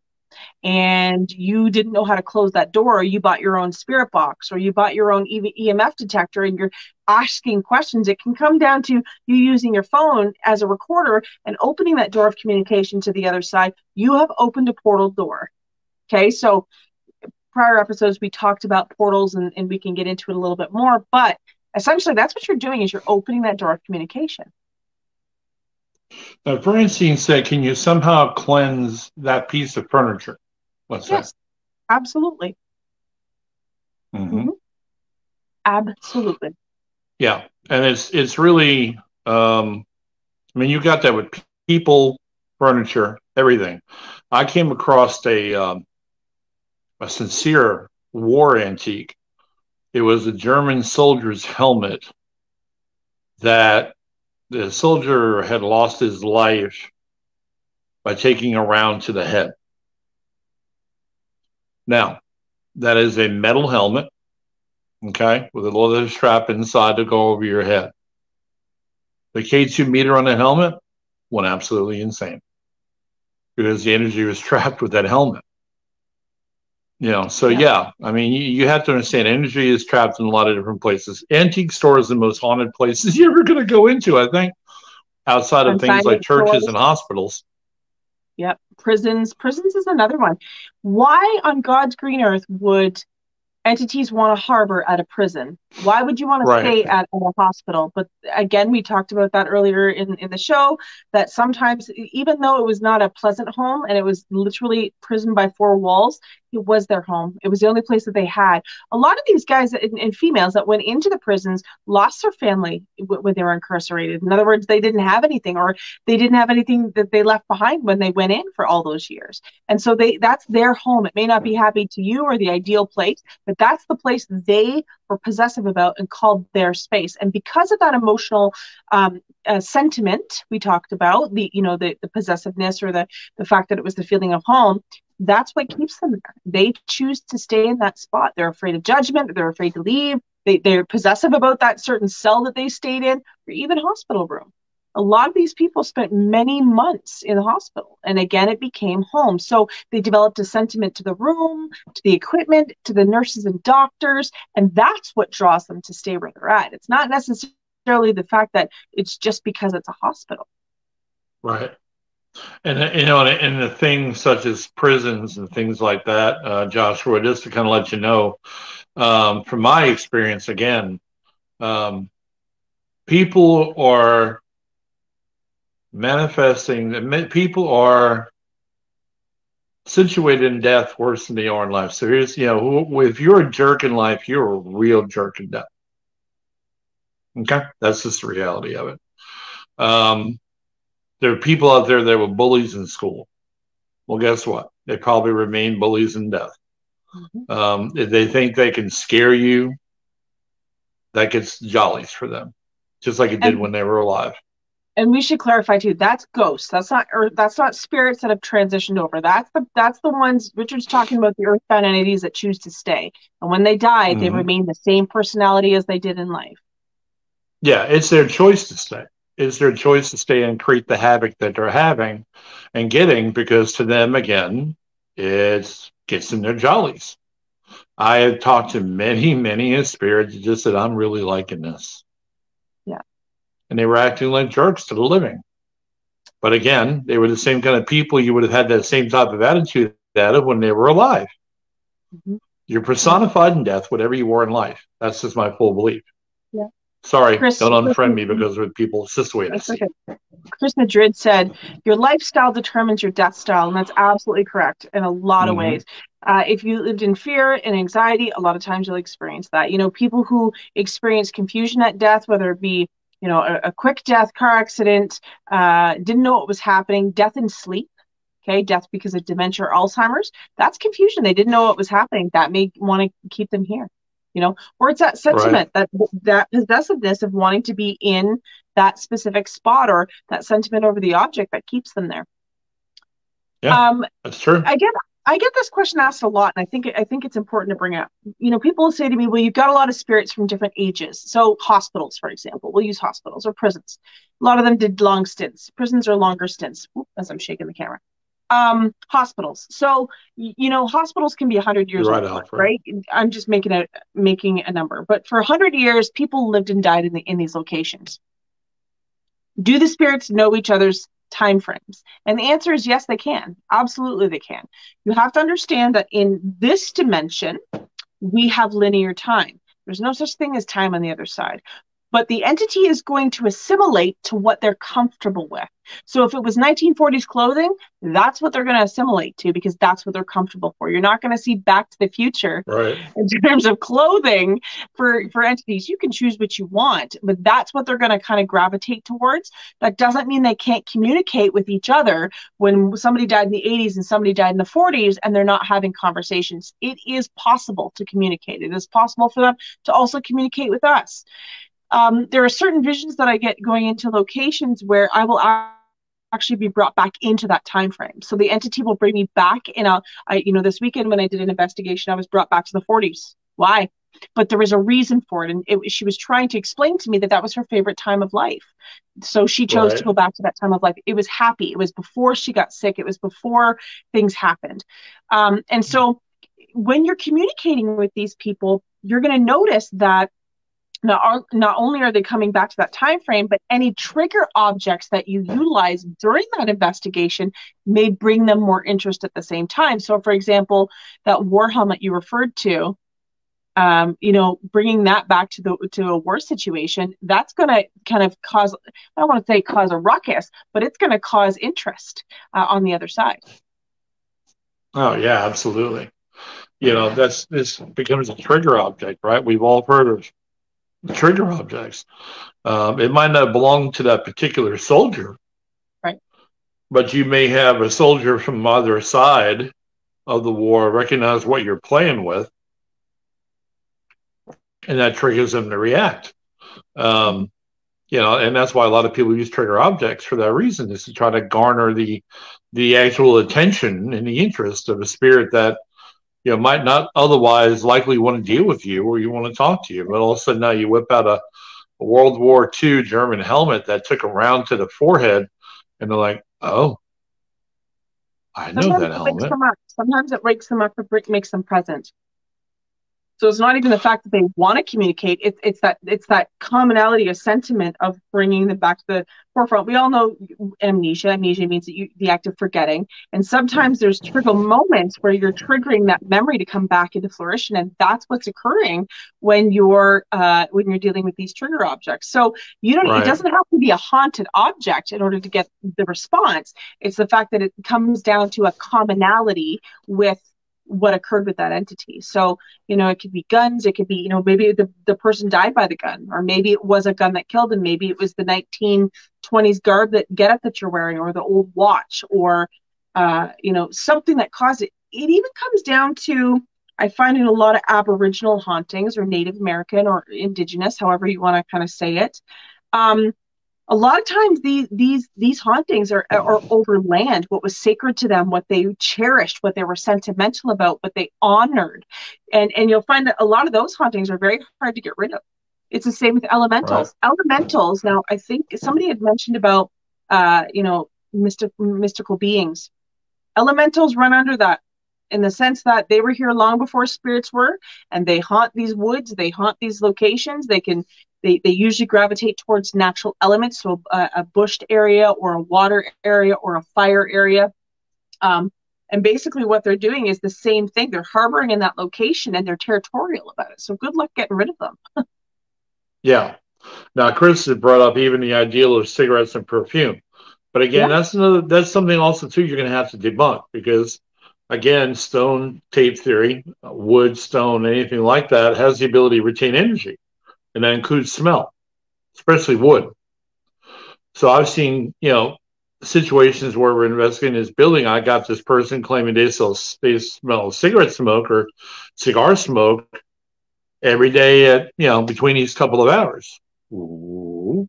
And you didn't know how to close that door, or you bought your own spirit box, or you bought your own EMF detector, and you're asking questions, it can come down to you using your phone as a recorder and opening that door of communication to the other side. You have opened a portal door. Okay, so prior episodes we talked about portals, and, and we can get into it a little bit more, but essentially that's what you're doing is you're opening that door of communication now Francine said, can you somehow cleanse that piece of furniture? What's yes, that? absolutely. Mm-hmm. Mm-hmm. Absolutely. Yeah, and it's it's really, um, I mean, you got that with people, furniture, everything. I came across a um, a sincere war antique it was a German soldier's helmet that the soldier had lost his life by taking a round to the head. Now, that is a metal helmet, okay, with a leather strap inside to go over your head. The K2 meter on the helmet went absolutely insane because the energy was trapped with that helmet. You know, so yeah, yeah I mean, you, you, have to understand energy is trapped in a lot of different places. Antique stores, the most haunted places you're ever going to go into, I think, outside of things like churches and hospitals. Yep. Prisons. Prisons is another one. Why on God's green earth would entities want to harbor at a prison. Why would you want to right. stay at a hospital? But again, we talked about that earlier in, in the show that sometimes, even though it was not a pleasant home and it was literally prison by four walls, it was their home. It was the only place that they had. A lot of these guys and, and females that went into the prisons lost their family w- when they were incarcerated. In other words, they didn't have anything, or they didn't have anything that they left behind when they went in for all those years. And so they that's their home. It may not be happy to you or the ideal place, but that's the place they were possessive about and called their space. And because of that emotional um, uh, sentiment we talked about, the you know the the possessiveness or the the fact that it was the feeling of home, that's what keeps them there. They choose to stay in that spot. They're afraid of judgment. They're afraid to leave. They, they're possessive about that certain cell that they stayed in, or even hospital room. A lot of these people spent many months in the hospital, and again, it became home. So they developed a sentiment to the room, to the equipment, to the nurses and doctors, and that's what draws them to stay where they're at. It's not necessarily the fact that it's just because it's a hospital. Right. And you know, and, the things such as prisons and things like that, uh, Joshua, just to kind of let you know, um, from my experience, again, um, people are manifesting. That people are situated in death worse than they are in life. So here's, you know, if you're a jerk in life, you're a real jerk in death. Okay, that's just the reality of it. Um, there are people out there that were bullies in school. Well, guess what? They probably remain bullies in death. Mm-hmm. Um, if they think they can scare you, that gets jollies for them, just like it did and, when they were alive. And we should clarify too. That's ghosts. That's not, or that's not spirits that have transitioned over. That's the that's the ones Richard's talking about. The earthbound entities that choose to stay, and when they die, mm-hmm. they remain the same personality as they did in life. Yeah, it's their choice to stay it's their choice to stay and create the havoc that they're having and getting because to them again it gets in their jollies i have talked to many many spirits just said i'm really liking this and they were acting like jerks to the living but again they were the same kind of people you would have had that same type of attitude out of when they were alive mm-hmm. you're personified in death whatever you were in life that's just my full belief Yeah. Sorry, Chris, don't unfriend me because with people. It's just the way it Okay. Chris Madrid said, "Your lifestyle determines your death style," and that's absolutely correct in a lot mm-hmm. of ways. Uh, if you lived in fear and anxiety, a lot of times you'll experience that. You know, people who experience confusion at death, whether it be you know a, a quick death, car accident, uh, didn't know what was happening, death in sleep. Okay, death because of dementia or Alzheimer's. That's confusion. They didn't know what was happening. That may want to keep them here you know or it's that sentiment right. that that possessiveness of wanting to be in that specific spot or that sentiment over the object that keeps them there yeah um that's true i get i get this question asked a lot and i think i think it's important to bring up. You know people say to me well you've got a lot of spirits from different ages. So hospitals for example we'll use hospitals or prisons. A lot of them did long stints. Prisons are longer stints as i'm shaking the camera. Um hospitals. So you know hospitals can be 100 years right old right? I'm just making a making a number. But for 100 years people lived and died in the in these locations. Do the spirits know each other's time frames and the answer is yes they can. Absolutely they can. You have to understand that in this dimension we have linear time. There's no such thing as time on the other side but the entity is going to assimilate to what they're comfortable with. So if it was 1940s clothing, that's what they're going to assimilate to because that's what they're comfortable for. You're not going to see Back to the Future right. in terms of clothing for for entities. You can choose what you want, but that's what they're going to kind of gravitate towards. That doesn't mean they can't communicate with each other when somebody died in the 80s and somebody died in the 40s and they're not having conversations. It is possible to communicate. It is possible for them to also communicate with us um, there are certain visions that I get going into locations where I will actually be brought back into that time frame. So the entity will bring me back in a, I, you know, this weekend when I did an investigation, I was brought back to the 40s. Why? But there was a reason for it, and it, she was trying to explain to me that that was her favorite time of life. So she chose right. to go back to that time of life. It was happy. It was before she got sick. It was before things happened. Um, and so when you're communicating with these people, you're going to notice that not, not only are they coming back to that time frame but any trigger objects that you utilize during that investigation may bring them more interest at the same time. So for example that war helmet you referred to um, you know bringing that back to the to a war situation that's going to kind of cause i don't want to say cause a ruckus but it's going to cause interest uh, on the other side. Oh yeah absolutely. You know, that's this becomes a trigger object, right? We've all heard of trigger objects. Um, it might not belong to that particular soldier, right? But you may have a soldier from either side of the war recognize what you're playing with, and that triggers them to react. Um, you know, and that's why a lot of people use trigger objects for that reason is to try to garner the the actual attention and the interest of a spirit that you know might not otherwise likely want to deal with you or you want to talk to you, but all of a sudden now you whip out a, a World War II German helmet that took a round to the forehead, and they're like, "Oh, I know Sometimes that it helmet." them up. Sometimes it wakes them up. It makes them present. So it's not even the fact that they want to communicate. It's it's that it's that commonality of sentiment of bringing them back to the forefront. We all know amnesia. Amnesia means that you, the act of forgetting, and sometimes there's trigger moments where you're triggering that memory to come back into flourishing, and that's what's occurring when you're uh, when you're dealing with these trigger objects. So you don't. Right. It doesn't have to be a haunted object in order to get the response. It's the fact that it comes down to a commonality with what occurred with that entity. So, you know, it could be guns, it could be, you know, maybe the, the person died by the gun, or maybe it was a gun that killed him, maybe it was the 1920s garb that get up that you're wearing, or the old watch, or uh, you know, something that caused it. It even comes down to I find in a lot of Aboriginal hauntings or Native American or indigenous, however you want to kind of say it. Um, a lot of times these these these hauntings are are over land what was sacred to them what they cherished what they were sentimental about what they honored. And and you'll find that a lot of those hauntings are very hard to get rid of. It's the same with elementals. Right. elementals now i think somebody had mentioned about uh you know mystic, mystical beings. Elementals run under that in the sense that they were here long before spirits were and they haunt these woods they haunt these locations they can they, they usually gravitate towards natural elements, so a, a bushed area or a water area or a fire area. Um, and basically, what they're doing is the same thing. They're harboring in that location and they're territorial about it. So good luck getting rid of them. yeah. Now, Chris has brought up even the ideal of cigarettes and perfume. But again, yeah. that's another that's something also too you're going to have to debunk because again, stone tape theory, wood, stone, anything like that has the ability to retain energy and that includes smell, especially wood. So I've seen, you know, situations where we're investigating this building. I got this person claiming they sell they smell cigarette smoke or cigar smoke every day at you know between these couple of hours. Ooh.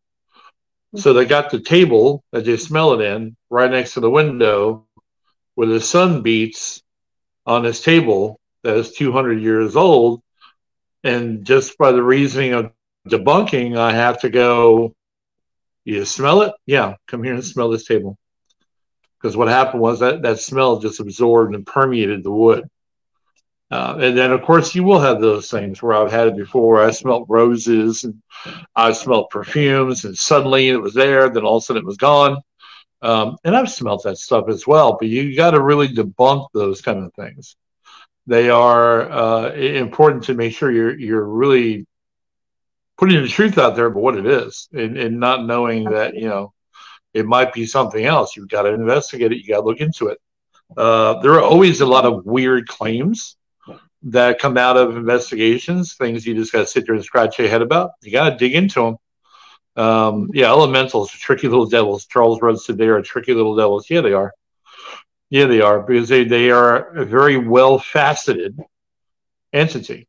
So they got the table that they smell it in right next to the window where the sun beats on this table that is 200 years old. And just by the reasoning of debunking, I have to go, you smell it? Yeah, come here and smell this table. Because what happened was that that smell just absorbed and permeated the wood. Uh, and then, of course, you will have those things where I've had it before. I smelled roses and I smelled perfumes, and suddenly it was there. Then all of a sudden it was gone. Um, and I've smelled that stuff as well. But you got to really debunk those kind of things. They are uh, important to make sure you're you're really putting the truth out there, but what it is, and, and not knowing that you know it might be something else. You've got to investigate it. You got to look into it. Uh, there are always a lot of weird claims that come out of investigations. Things you just got to sit there and scratch your head about. You got to dig into them. Um, yeah, elementals are tricky little devils. Charles Rudd said they are tricky little devils. Yeah, they are. Yeah, they are because they, they are a very well faceted entity.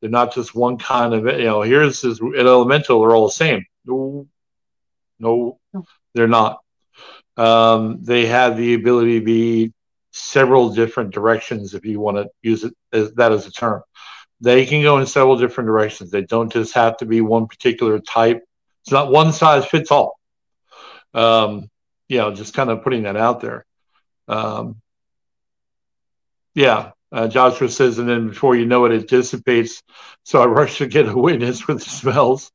They're not just one kind of, you know, here's this an elemental, they're all the same. No, no, they're not. Um, they have the ability to be several different directions if you want to use it as that as a term. They can go in several different directions. They don't just have to be one particular type. It's not one size fits all. Um, you know, just kind of putting that out there. Um, yeah, uh, Joshua says, and then before you know it, it dissipates. So I rush to get a witness with the smells.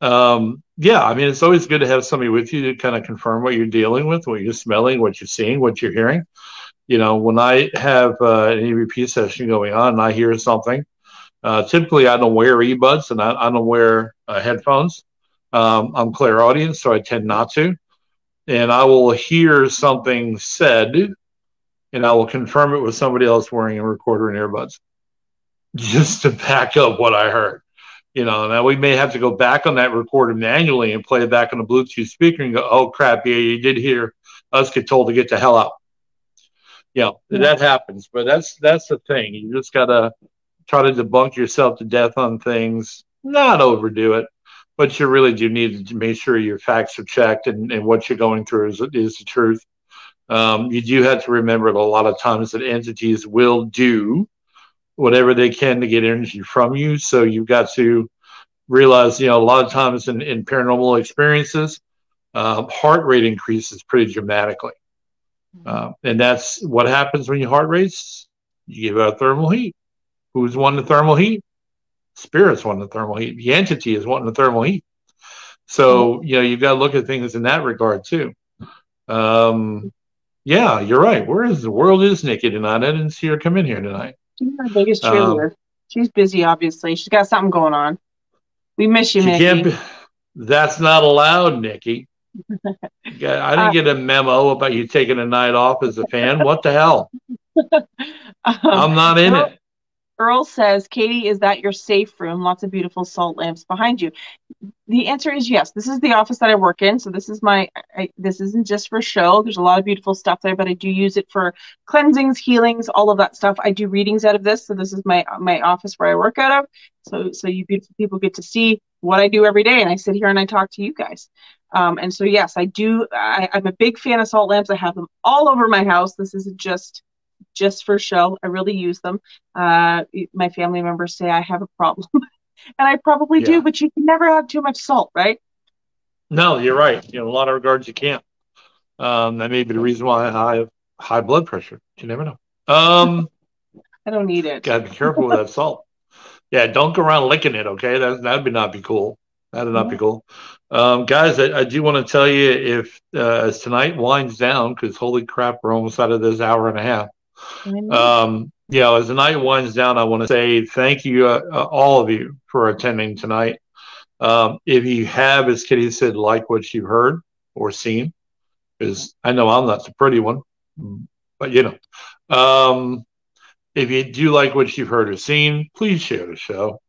Um, yeah, I mean, it's always good to have somebody with you to kind of confirm what you're dealing with, what you're smelling, what you're seeing, what you're hearing. You know, when I have uh, an EVP session going on and I hear something, uh, typically I don't wear earbuds and I, I don't wear uh, headphones. Um, I'm clairaudient, so I tend not to. And I will hear something said and I will confirm it with somebody else wearing a recorder and earbuds just to back up what I heard. You know, now we may have to go back on that recorder manually and play it back on the Bluetooth speaker and go, oh crap, yeah, you did hear us get told to get the hell out. You know, yeah. that happens, but that's that's the thing. You just gotta try to debunk yourself to death on things, not overdo it, but you really do need to make sure your facts are checked and, and what you're going through is, is the truth. Um, you do have to remember that a lot of times that entities will do whatever they can to get energy from you. So you've got to realize, you know, a lot of times in, in paranormal experiences, uh, heart rate increases pretty dramatically. Uh, and that's what happens when you heart race. You give out thermal heat. Who's wanting the thermal heat? Spirit's wanting the thermal heat. The entity is wanting the thermal heat. So, you know, you've got to look at things in that regard too. Um, yeah, you're right. Where is the world is Nikki tonight? I didn't see her come in here tonight. She's our biggest um, cheerleader. Um, She's busy, obviously. She's got something going on. We miss you, Nikki. Be, that's not allowed, Nikki. I didn't uh, get a memo about you taking a night off as a fan. What the hell? um, I'm not in it. Earl says, Katie, is that your safe room? Lots of beautiful salt lamps behind you. The answer is yes. This is the office that I work in. So this is my, I, this isn't just for show. There's a lot of beautiful stuff there, but I do use it for cleansings, healings, all of that stuff. I do readings out of this. So this is my, my office where I work out of. So, so you beautiful people get to see what I do every day. And I sit here and I talk to you guys. Um, and so, yes, I do. I, I'm a big fan of salt lamps. I have them all over my house. This isn't just just for show. I really use them. Uh, my family members say I have a problem, and I probably yeah. do. But you can never have too much salt, right? No, you're right. You know, in a lot of regards, you can't. Um, that may be the reason why I have high blood pressure. You never know. Um, I don't need it. Gotta be careful with that salt. Yeah, don't go around licking it. Okay, that that'd be not be cool. That'd not be cool. Um, guys, I, I, do want to tell you if uh, as tonight winds down, because holy crap, we're almost out of this hour and a half. Um, you know, as the night winds down, I want to say thank you, uh, uh, all of you, for attending tonight. Um, if you have, as Kitty said, like what you've heard or seen, because I know I'm not the pretty one, but you know, um, if you do like what you've heard or seen, please share the show.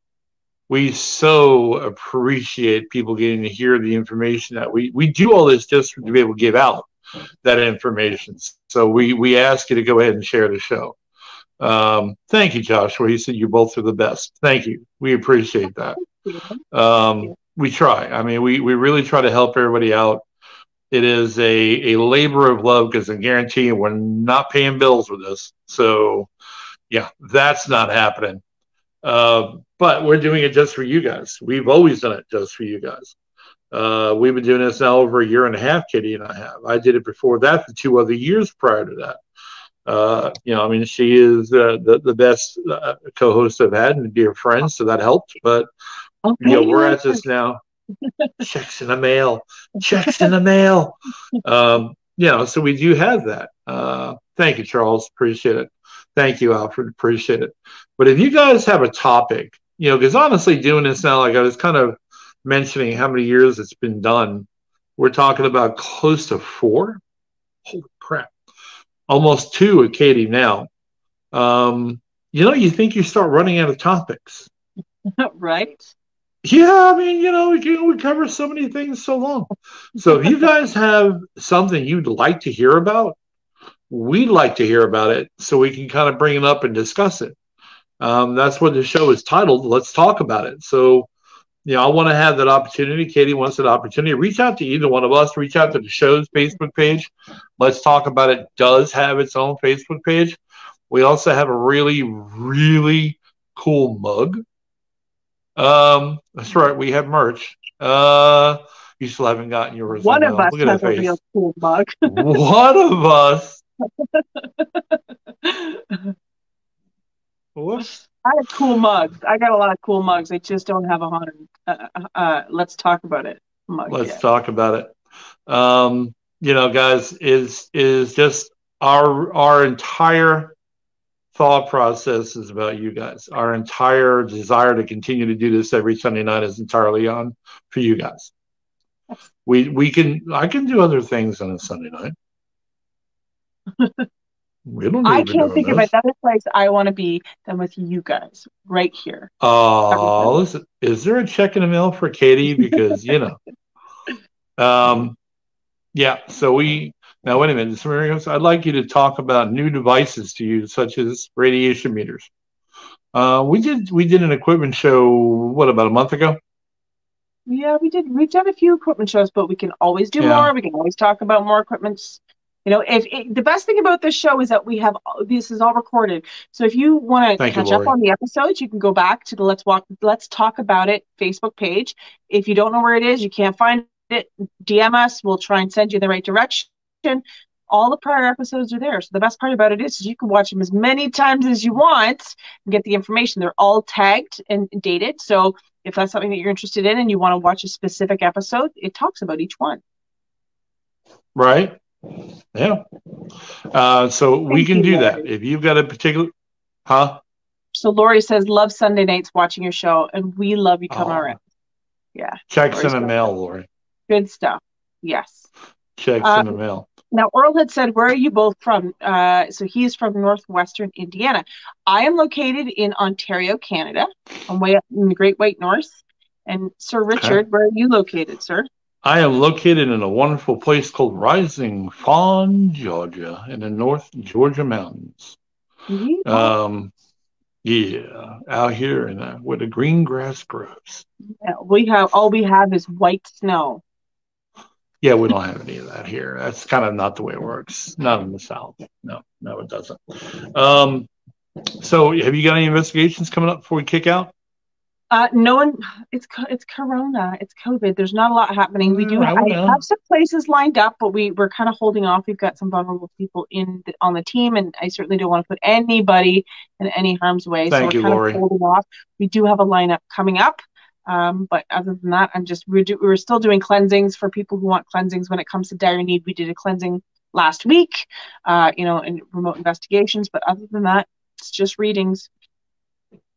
We so appreciate people getting to hear the information that we we do all this just to be able to give out that information. So we we ask you to go ahead and share the show. Um, thank you, Joshua. You said you both are the best. Thank you. We appreciate that. Um, we try. I mean, we we really try to help everybody out. It is a a labor of love because I guarantee you we're not paying bills with this. So yeah, that's not happening. Uh, but we're doing it just for you guys. We've always done it just for you guys. Uh, we've been doing this now over a year and a half, Kitty and I have. I did it before that, the two other years prior to that. Uh, you know, I mean, she is uh, the the best uh, co-host I've had and a dear friend, so that helped. But okay, you know, we're at this now. checks in the mail, checks in the mail. Um, you know, so we do have that. Uh, thank you, Charles. Appreciate it. Thank you, Alfred. Appreciate it. But if you guys have a topic, you know, because honestly, doing this now, like I was kind of mentioning how many years it's been done. We're talking about close to four. Holy crap. Almost two at Katie now. Um, you know, you think you start running out of topics. right. Yeah, I mean, you know, we, can, we cover so many things so long. So if you guys have something you'd like to hear about, we'd like to hear about it so we can kind of bring it up and discuss it. Um, that's what the show is titled. Let's talk about it. So you know, I want to have that opportunity. Katie wants that opportunity. Reach out to either one of us. Reach out to the show's Facebook page. Let's talk about it. Does have its own Facebook page. We also have a really, really cool mug. Um, that's right. We have merch. Uh, you still haven't gotten yours. One of us has a real cool mug. one of us. Whoops. I have cool mugs. I got a lot of cool mugs. I just don't have a hundred. Uh, uh, uh, let's talk about it. Mug let's yet. talk about it. Um, you know, guys, is is just our our entire thought process is about you guys. Our entire desire to continue to do this every Sunday night is entirely on for you guys. We we can I can do other things on a Sunday night. We don't. I can't think of this. another place I want to be than with you guys right here. Oh, listen, is there a check in the mail for Katie? Because you know, um, yeah. So we now wait a minute, Samarios. I'd like you to talk about new devices to use, such as radiation meters. Uh, we did we did an equipment show what about a month ago? Yeah, we did. We've done a few equipment shows, but we can always do Yeah. more. We can always talk about more equipments. You know, if it, the best thing about this show is that we have this is all recorded. So if you want to Thank you, catch up on the episodes, you can go back to the Let's Walk, Let's Talk About It Facebook page. If you don't know where it is, you can't find it. DM us. We'll try and send you the right direction. All the prior episodes are there. So the best part about it is, is you can watch them as many times as you want and get the information. They're all tagged and dated. So if that's something that you're interested in and you want to watch a specific episode, it talks about each one. Right? Yeah. Uh, so we can you, do Lori. that if you've got a particular, huh? So Lori says, love Sunday nights watching your show, and we love you coming Oh. around. Yeah, Checks in the mail, Lori. good stuff. Yes. Checks Uh, in the mail. Now, Earl had said, where are you both from? Uh, so he's from northwestern Indiana. I am located in Ontario, Canada. I'm way up in the Great White North. And Sir Richard, where are you located, sir? I am located in a wonderful place called Rising Fawn, Georgia, in the North Georgia mountains. Mhm. Um, yeah, out here in uh, where the green grass grows. Yeah, we have all we have is white snow. Yeah, we don't have any of that here. That's kind of not the way it works. Not in the South. No, no, it doesn't. Um, so, have you got any investigations coming up before we kick out? Uh, no one. It's it's Corona. It's COVID. There's not a lot happening. We do. Mm, I I have some places lined up, but we we're kind of holding off. We've got some vulnerable people in the, on the team, and I certainly don't want to put anybody in any harm's way. Thank so you, we're kind Lori. of holding off. We do have a lineup coming up. Um, but other than that, I'm just we're do, we're still doing cleansings for people who want cleansings. When it comes to dire need, we did a cleansing last week. Uh, you know, in remote investigations. But other than that, it's just readings.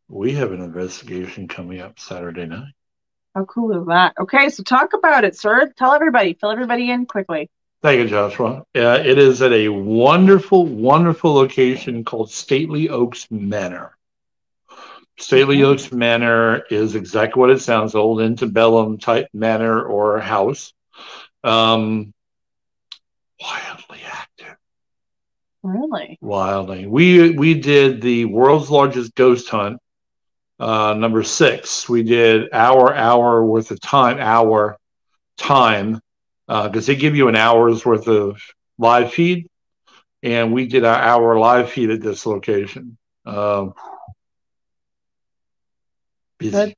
We have an investigation coming up Saturday night. How cool is that? Okay, so talk about it, sir. Tell everybody, fill everybody in quickly. Thank you, Joshua. Uh, it is at a wonderful, wonderful location called Stately Oaks Manor. Stately Oaks Manor is exactly what it sounds old antebellum type manor or house. Um, wildly active. Really? Wildly. We we did the world's largest ghost hunt, uh, number six. We did hour hour worth of time, hour time, Uh because they give you an hour's worth of live feed, and we did our hour live feed at this location. Um, busy, Good.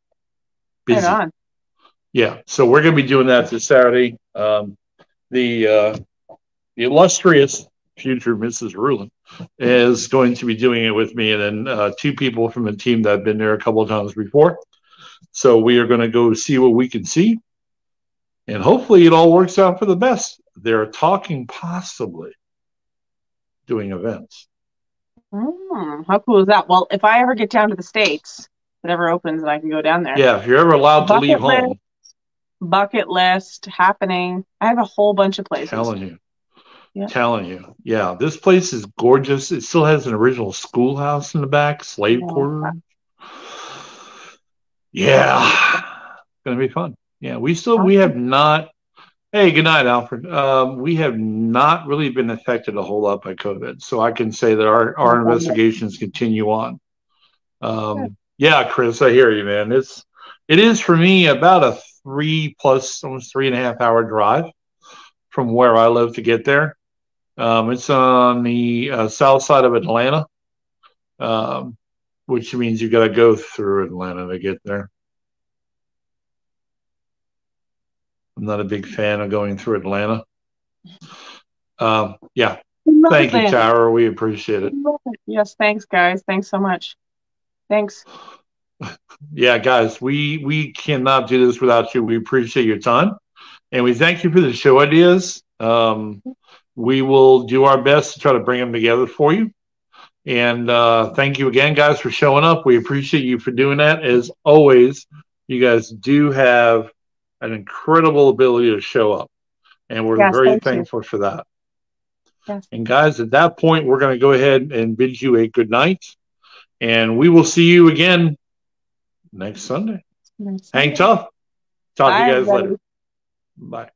busy. Right on. Yeah, so we're going to be doing that this Saturday. Um, the uh, the illustrious future Mrs. Rulin is going to be doing it with me, and then uh, two people from the team that have been there a couple of times before. So we are going to go see what we can see, and hopefully it all works out for the best. They're talking possibly doing events. Hmm, how cool is that? Well, if I ever get down to the States, if it ever opens and I can go down there. Yeah, if you're ever allowed to leave list. home, Bucket list happening. I have a whole bunch of places. telling you. Yeah. Telling you. Yeah, this place is gorgeous. It still has an original schoolhouse in the back, slave quarters. Yeah. Gonna be fun. Yeah, we still we have not hey, good night, Alfred. Um, we have not really been affected a whole lot by COVID. So I can say that our, our investigations continue on. Um yeah, Chris, I hear you, man. It's it is for me about a three plus almost three and a half hour drive from where I live to get there. Um, it's on the uh, south side of Atlanta, um, which means you got to go through Atlanta to get there. I'm not a big fan of going through Atlanta. Um, yeah, thank you. Tower. We appreciate it. It. Yes, thanks, guys. Thanks so much. Thanks. Yeah, guys, we we cannot do this without you. We appreciate your time, and we thank you for the show ideas. Um, we will do our best to try to bring them together for you. And uh, thank you again, guys, for showing up. We appreciate you for doing that. As always, you guys do have an incredible ability to show up, and we're Yes, very thank you. thankful for that. Yes. And guys, at that point, we're going to go ahead and bid you a good night. And we will see you again next Sunday. Hang tough. Talk to you guys everybody. later. Bye.